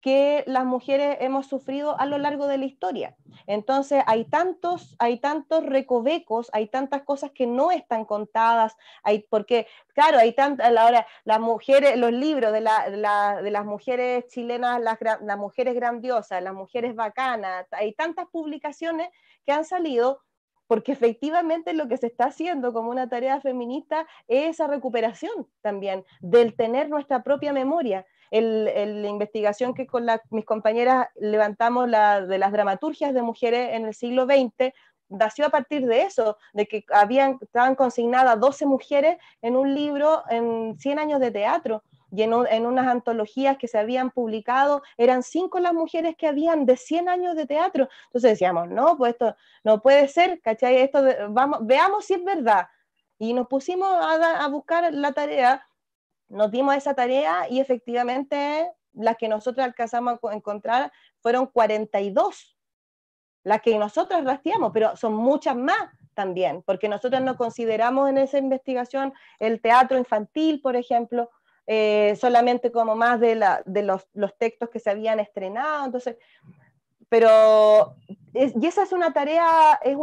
que las mujeres hemos sufrido a lo largo de la historia. Entonces, hay tantos, hay tantos recovecos, hay tantas cosas que no están contadas, hay, porque, claro, hay tantas, ahora, las mujeres, los libros de, las mujeres chilenas, las, las mujeres grandiosas, las mujeres bacanas, hay tantas publicaciones que han salido porque efectivamente lo que se está haciendo como una tarea feminista es esa recuperación también del tener nuestra propia memoria el, la investigación que con mis compañeras levantamos de las dramaturgias de mujeres en el siglo XX, nació a partir de eso, de que habían, estaban consignadas 12 mujeres en un libro en 100 años de teatro y en, unas antologías que se habían publicado, eran cinco las mujeres que habían de 100 años de teatro. Entonces decíamos, no, pues esto no puede ser, ¿cachai? Esto vamos, veamos si es verdad. Y nos pusimos a buscar la tarea nos dimos esa tarea y efectivamente las que nosotros alcanzamos a encontrar fueron 42, las que nosotros rastreamos, pero son muchas más también, porque nosotros no consideramos en esa investigación el teatro infantil, por ejemplo, eh, solamente como más de, la, de los, los, textos que se habían estrenado, entonces, pero, y esa es una tarea, es,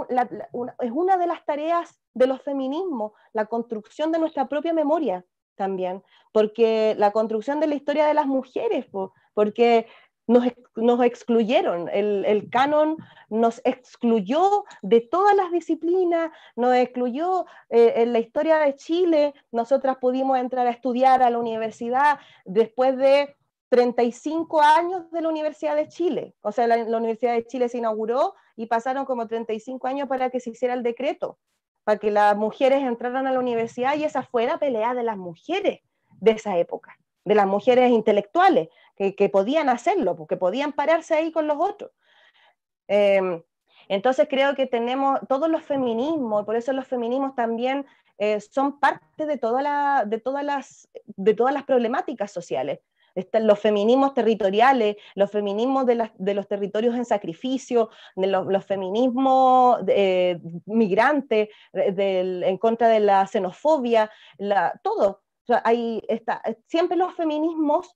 es una de las tareas de los feminismos, la construcción de nuestra propia memoria, también, porque la construcción de la historia de las mujeres, porque nos, nos excluyeron, el, el, canon nos excluyó de todas las disciplinas, nos excluyó eh, en la historia de Chile, nosotras pudimos entrar a estudiar a la universidad después de 35 años de la Universidad de Chile, o sea, la, la Universidad de Chile se inauguró y pasaron como 35 años para que se hiciera el decreto para que las mujeres entraran a la universidad y esa fue la pelea de las mujeres de esa época, de las mujeres intelectuales que, podían hacerlo, porque podían pararse ahí con los otros. Em, entonces creo que tenemos todos los feminismos, por eso los feminismos también eh, son parte de, toda de, todas las, de todas las problemáticas sociales los feminismos territoriales, los feminismos de, los territorios en sacrificio, de los, feminismos eh, migrantes, eh, en contra de la xenofobia, todo. ahí está. Siempre los feminismos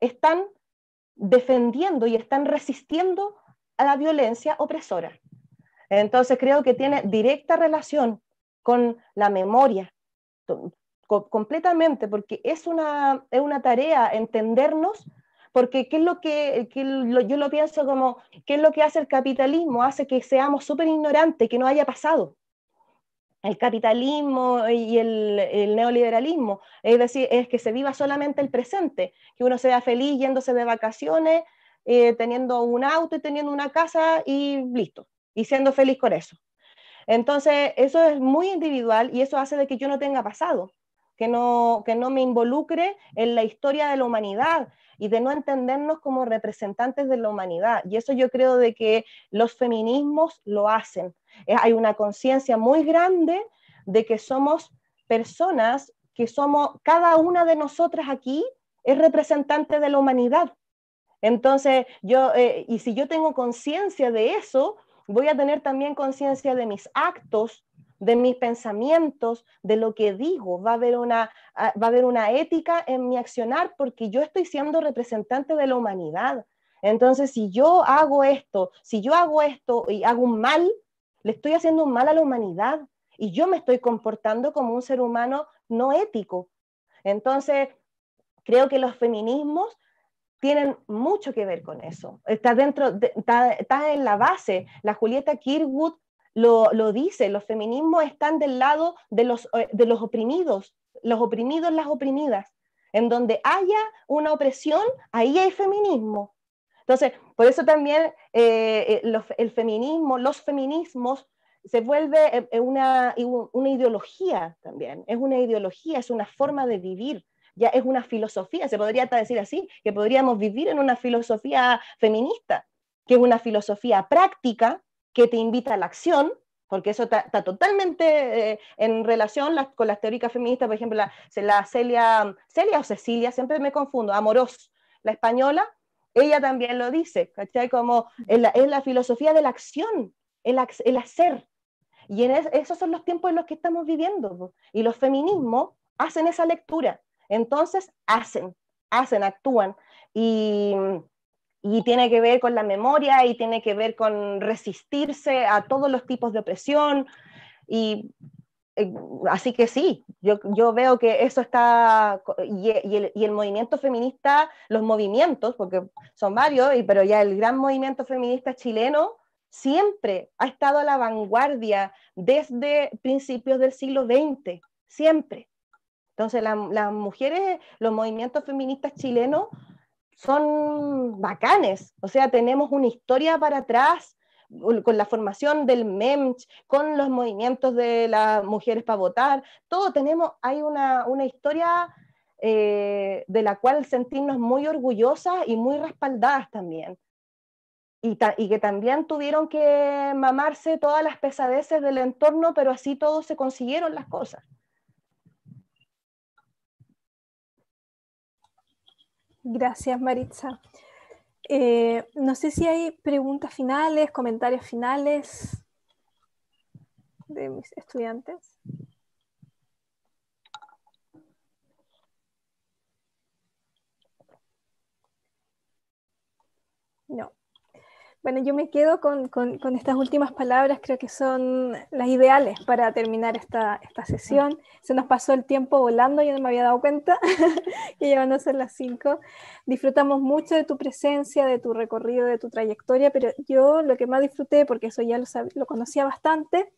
están defendiendo y están resistiendo a la violencia opresora. Entonces creo que tiene directa relación con la memoria, completamente, porque es una, es una tarea entendernos, porque ¿qué es lo que, yo lo pienso como, qué es lo que hace el capitalismo? Hace que seamos súper ignorantes, que no haya pasado. El capitalismo y el, neoliberalismo, es decir, es que se viva solamente el presente, que uno sea feliz yéndose de vacaciones, eh, teniendo un auto y teniendo una casa y listo, y siendo feliz con eso. Entonces, eso es muy individual y eso hace de que yo no tenga pasado que no, que no me involucre en la historia de la humanidad y de no entendernos como representantes de la humanidad. Y eso yo creo de que los feminismos lo hacen. Eh, hay una conciencia muy grande de que somos personas, que somos, cada una de nosotras aquí es representante de la humanidad. Entonces, yo, eh, y si yo tengo conciencia de eso, voy a tener también conciencia de mis actos, de mis pensamientos, de lo que digo. Va a, haber una, ah, va a haber una ética en mi accionar porque yo estoy siendo representante de la humanidad. Entonces, si yo hago esto, si yo hago esto y hago un mal, le estoy haciendo un mal a la humanidad y yo me estoy comportando como un ser humano no ético. Entonces, creo que los feminismos tienen mucho que ver con eso. Está dentro, está, en la base. La Julieta Kirkwood lo, dice, los feminismos están del lado de los, eh, de los oprimidos, los oprimidos, las oprimidas. En donde haya una opresión, ahí hay feminismo. Entonces, por eso también eh, eh, el feminismo, los feminismos se vuelve una, una ideología también, es una ideología, es una forma de vivir ya es una filosofía, se podría decir así, que podríamos vivir en una filosofía feminista, que es una filosofía práctica que te invita a la acción, porque eso está, totalmente eh, en relación con las teóricas feministas, por ejemplo, la, Celia, Celia o Cecilia, siempre me confundo, Amorós, la española, ella también lo dice, ¿cachai? Como es la, filosofía de la acción, el, el hacer. Y esos son los tiempos en los que estamos viviendo. Y los feminismos hacen esa lectura. Entonces, hacen, hacen, actúan. Y, tiene que ver con la memoria y tiene que ver con resistirse a todos los tipos de opresión. Y eh, así que sí, yo, veo que eso está, y, el, movimiento feminista, los movimientos, porque son varios, pero ya el gran movimiento feminista chileno siempre ha estado a la vanguardia desde principios del siglo XX, siempre. Entonces, las mujeres, los movimientos feministas chilenos son bacanes, o sea, tenemos una historia para atrás con la formación del MEMCH, con los movimientos de las mujeres para votar, todo tenemos, hay una, historia eh, de la cual sentirnos muy orgullosas y muy respaldadas también. Y, y, que también tuvieron que mamarse todas las pesadeces del entorno, pero así todos se consiguieron las cosas. Gracias, Maritza. Eh, no sé si hay preguntas finales, comentarios finales de mis estudiantes. No. Bueno, yo me quedo con, estas últimas palabras, creo que son las ideales para terminar esta, sesión. Se nos pasó el tiempo volando, yo no me había dado cuenta que ya van a ser las cinco. Disfrutamos mucho de tu presencia, de tu recorrido, de tu trayectoria, pero yo lo que más disfruté, porque eso ya lo, conocía bastante,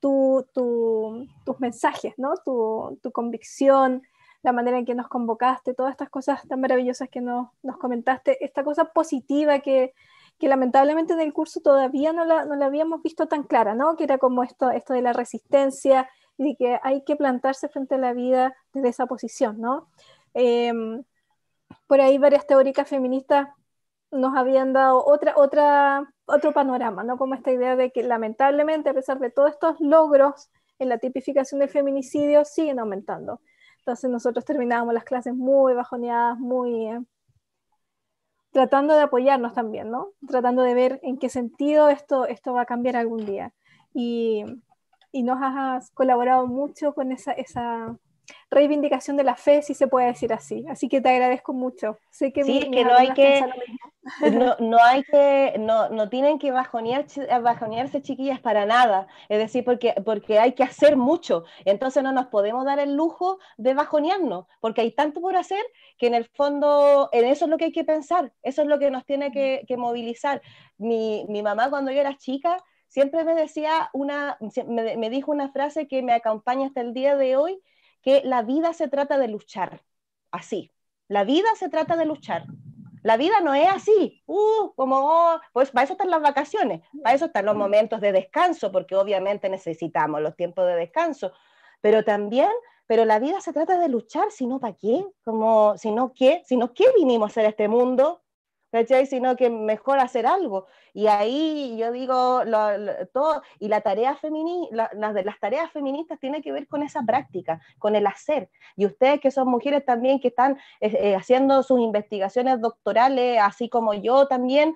tus mensajes, ¿no? tu, convicción, la manera en que nos convocaste, todas estas cosas tan maravillosas que nos, nos comentaste, esta cosa positiva que que lamentablemente en el curso todavía no la, no la, habíamos visto tan clara, ¿no? Que era como esto, esto de la resistencia y de que hay que plantarse frente a la vida desde esa posición, ¿no? Em, por ahí varias teóricas feministas nos habían dado otra, otra, otro panorama, ¿no? Como esta idea de que lamentablemente, a pesar de todos estos logros en la tipificación del feminicidio, siguen aumentando. Entonces nosotros terminábamos las clases muy bajoneadas, muy, eh, tratando de apoyarnos también, ¿no? Tratando de ver en qué sentido esto, esto va a cambiar algún día. Y, y nos has colaborado mucho con esa, esa reivindicación de la fe, si se puede decir así. Así que te agradezco mucho. Sé que sí, que no hay que, no, no, hay que, no, no tienen que bajonearse, bajonearse chiquillas para nada. Es decir, porque, porque hay que hacer mucho. Entonces no nos podemos dar el lujo de bajonearnos, porque hay tanto por hacer que en el fondo, en eso es lo que hay que pensar. Eso es lo que nos tiene que, que movilizar. Mi, mi mamá cuando yo era chica, siempre me decía una, me, me dijo una frase que me acompaña hasta el día de hoy, que la vida se trata de luchar, así. La vida se trata de luchar. La vida no es así, uh, como, oh, pues para eso están las vacaciones, para eso están los momentos de descanso, porque obviamente necesitamos los tiempos de descanso, pero también pero la vida se trata de luchar, si no, ¿para qué? Como, si no, ¿qué? Si no, ¿qué vinimos a hacer este mundo? ¿Cachai? Sino que mejor hacer algo. Y ahí yo digo, todo, y la tarea feminista, las de las tareas feministas tiene que ver con esa práctica, con el hacer. Y ustedes que son mujeres también que están eh, eh, haciendo sus investigaciones doctorales, así como yo también,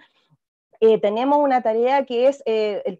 eh, tenemos una tarea que es el,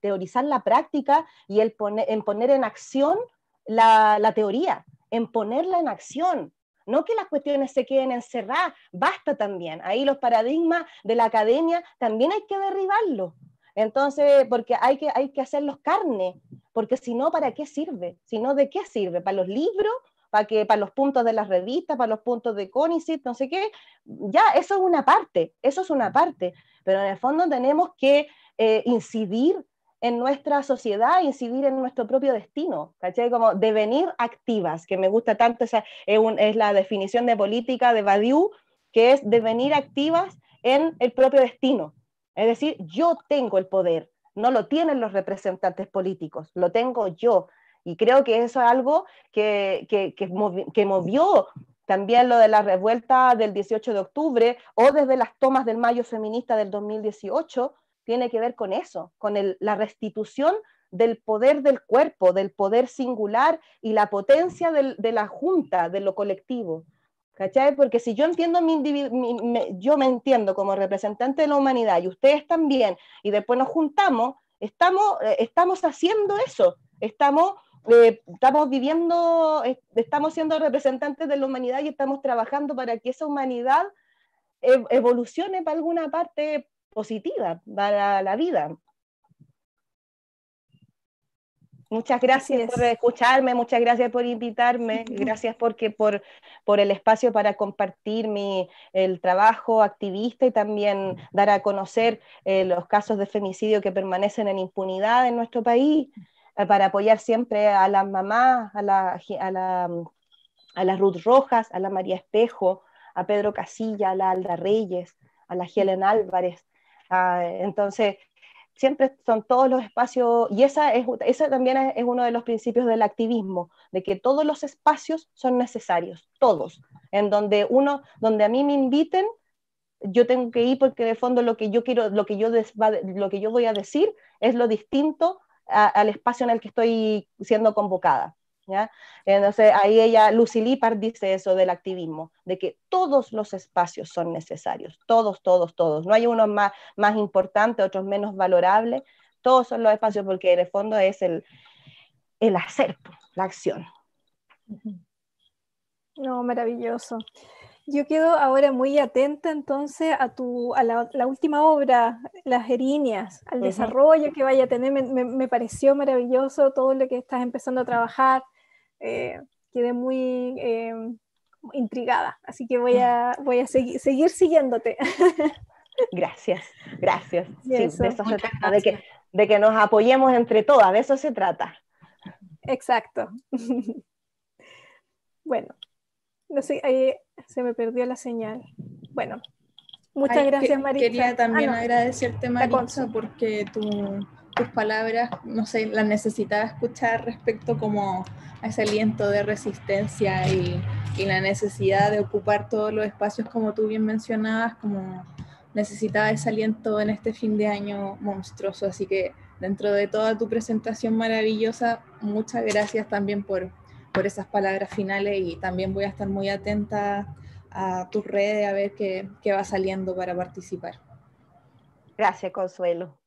teorizar la práctica y el en poner en acción la, la teoría, en ponerla en acción no que las cuestiones se queden encerradas, basta también. Ahí los paradigmas de la academia también hay que derribarlos. Entonces, porque hay que, hay que hacerlos carne, porque si no, ¿para qué sirve? Si no, ¿de qué sirve? ¿Para los libros? ¿Para, que, para los puntos de las revistas? ¿Para los puntos de CONICIT? No sé qué. Ya, eso es una parte, eso es una parte. Pero en el fondo tenemos que eh, incidir en nuestra sociedad, incidir en nuestro propio destino, ¿cachai? Como devenir activas, que me gusta tanto, esa es, la definición de política de Badiou, que es devenir activas en el propio destino. Es decir, yo tengo el poder, no lo tienen los representantes políticos, lo tengo yo. Y creo que eso es algo que, que, que movió también lo de la revuelta del 18 de octubre o desde las tomas del Mayo Feminista del 2018, tiene que ver con eso, con la restitución del poder del cuerpo, del poder singular y la potencia de la junta, de lo colectivo. ¿Cachai? Porque si yo entiendo mi, yo me entiendo como representante de la humanidad y ustedes también, y después nos juntamos, estamos, eh, estamos haciendo eso, estamos, eh, estamos viviendo, estamos siendo representantes de la humanidad y estamos trabajando para que esa humanidad evolucione para alguna parte positiva para la vida. Muchas gracias por escucharme, muchas gracias por invitarme, gracias porque por, por el espacio para compartir mi, el trabajo activista y también dar a conocer eh, los casos de femicidio que permanecen en impunidad en nuestro país, eh, para apoyar siempre a las mamás, a la, a, la, a la Ruth Rojas, a la María Espejo, a Pedro Casilla, a la Alda Reyes, a la Helen Álvarez, Ah, entonces, siempre son todos los espacios, y esa, es, esa también es, uno de los principios del activismo, de que todos los espacios son necesarios, todos, en donde uno, donde a mí me inviten, yo tengo que ir porque de fondo lo que yo quiero, lo que yo, lo que yo voy a decir es lo distinto al espacio en el que estoy siendo convocada. Entonces ahí ella, Lucy Lippard dice eso del activismo, de que todos los espacios son necesarios, todos, todos, todos. No hay unos más, más importantes, otros menos valorables, todos son los espacios porque en el fondo es el, el hacer, la acción. No, maravilloso. Yo quedo ahora muy atenta entonces a, tu, a la, última obra, Las Erinias, al desarrollo que vaya a tener. Me, me, pareció maravilloso todo lo que estás empezando a trabajar, eh, quedé muy eh, intrigada, así que voy a, voy a seguir, seguir siguiéndote. Gracias, gracias. de eso se trata, de que, de que nos apoyemos entre todas, de eso se trata. Exacto. bueno, no sé, ahí se me perdió la señal. Bueno, muchas gracias, María. Quería también ah, agradecerte, Maritza, porque tu, tus palabras, no sé, las necesitaba escuchar respecto como a ese aliento de resistencia y, la necesidad de ocupar todos los espacios como tú bien mencionabas, como necesitaba ese aliento en este fin de año monstruoso. Así que dentro de toda tu presentación maravillosa, muchas gracias también por, por esas palabras finales y también voy a estar muy atenta a tus redes a ver qué, qué va saliendo para participar. Gracias, Consuelo.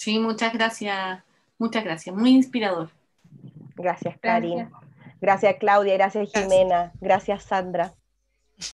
Sí, muchas gracias, muchas gracias, muy inspirador. Gracias, Karin. Gracias. Claudia, gracias, Jimena. Gracias, Sandra.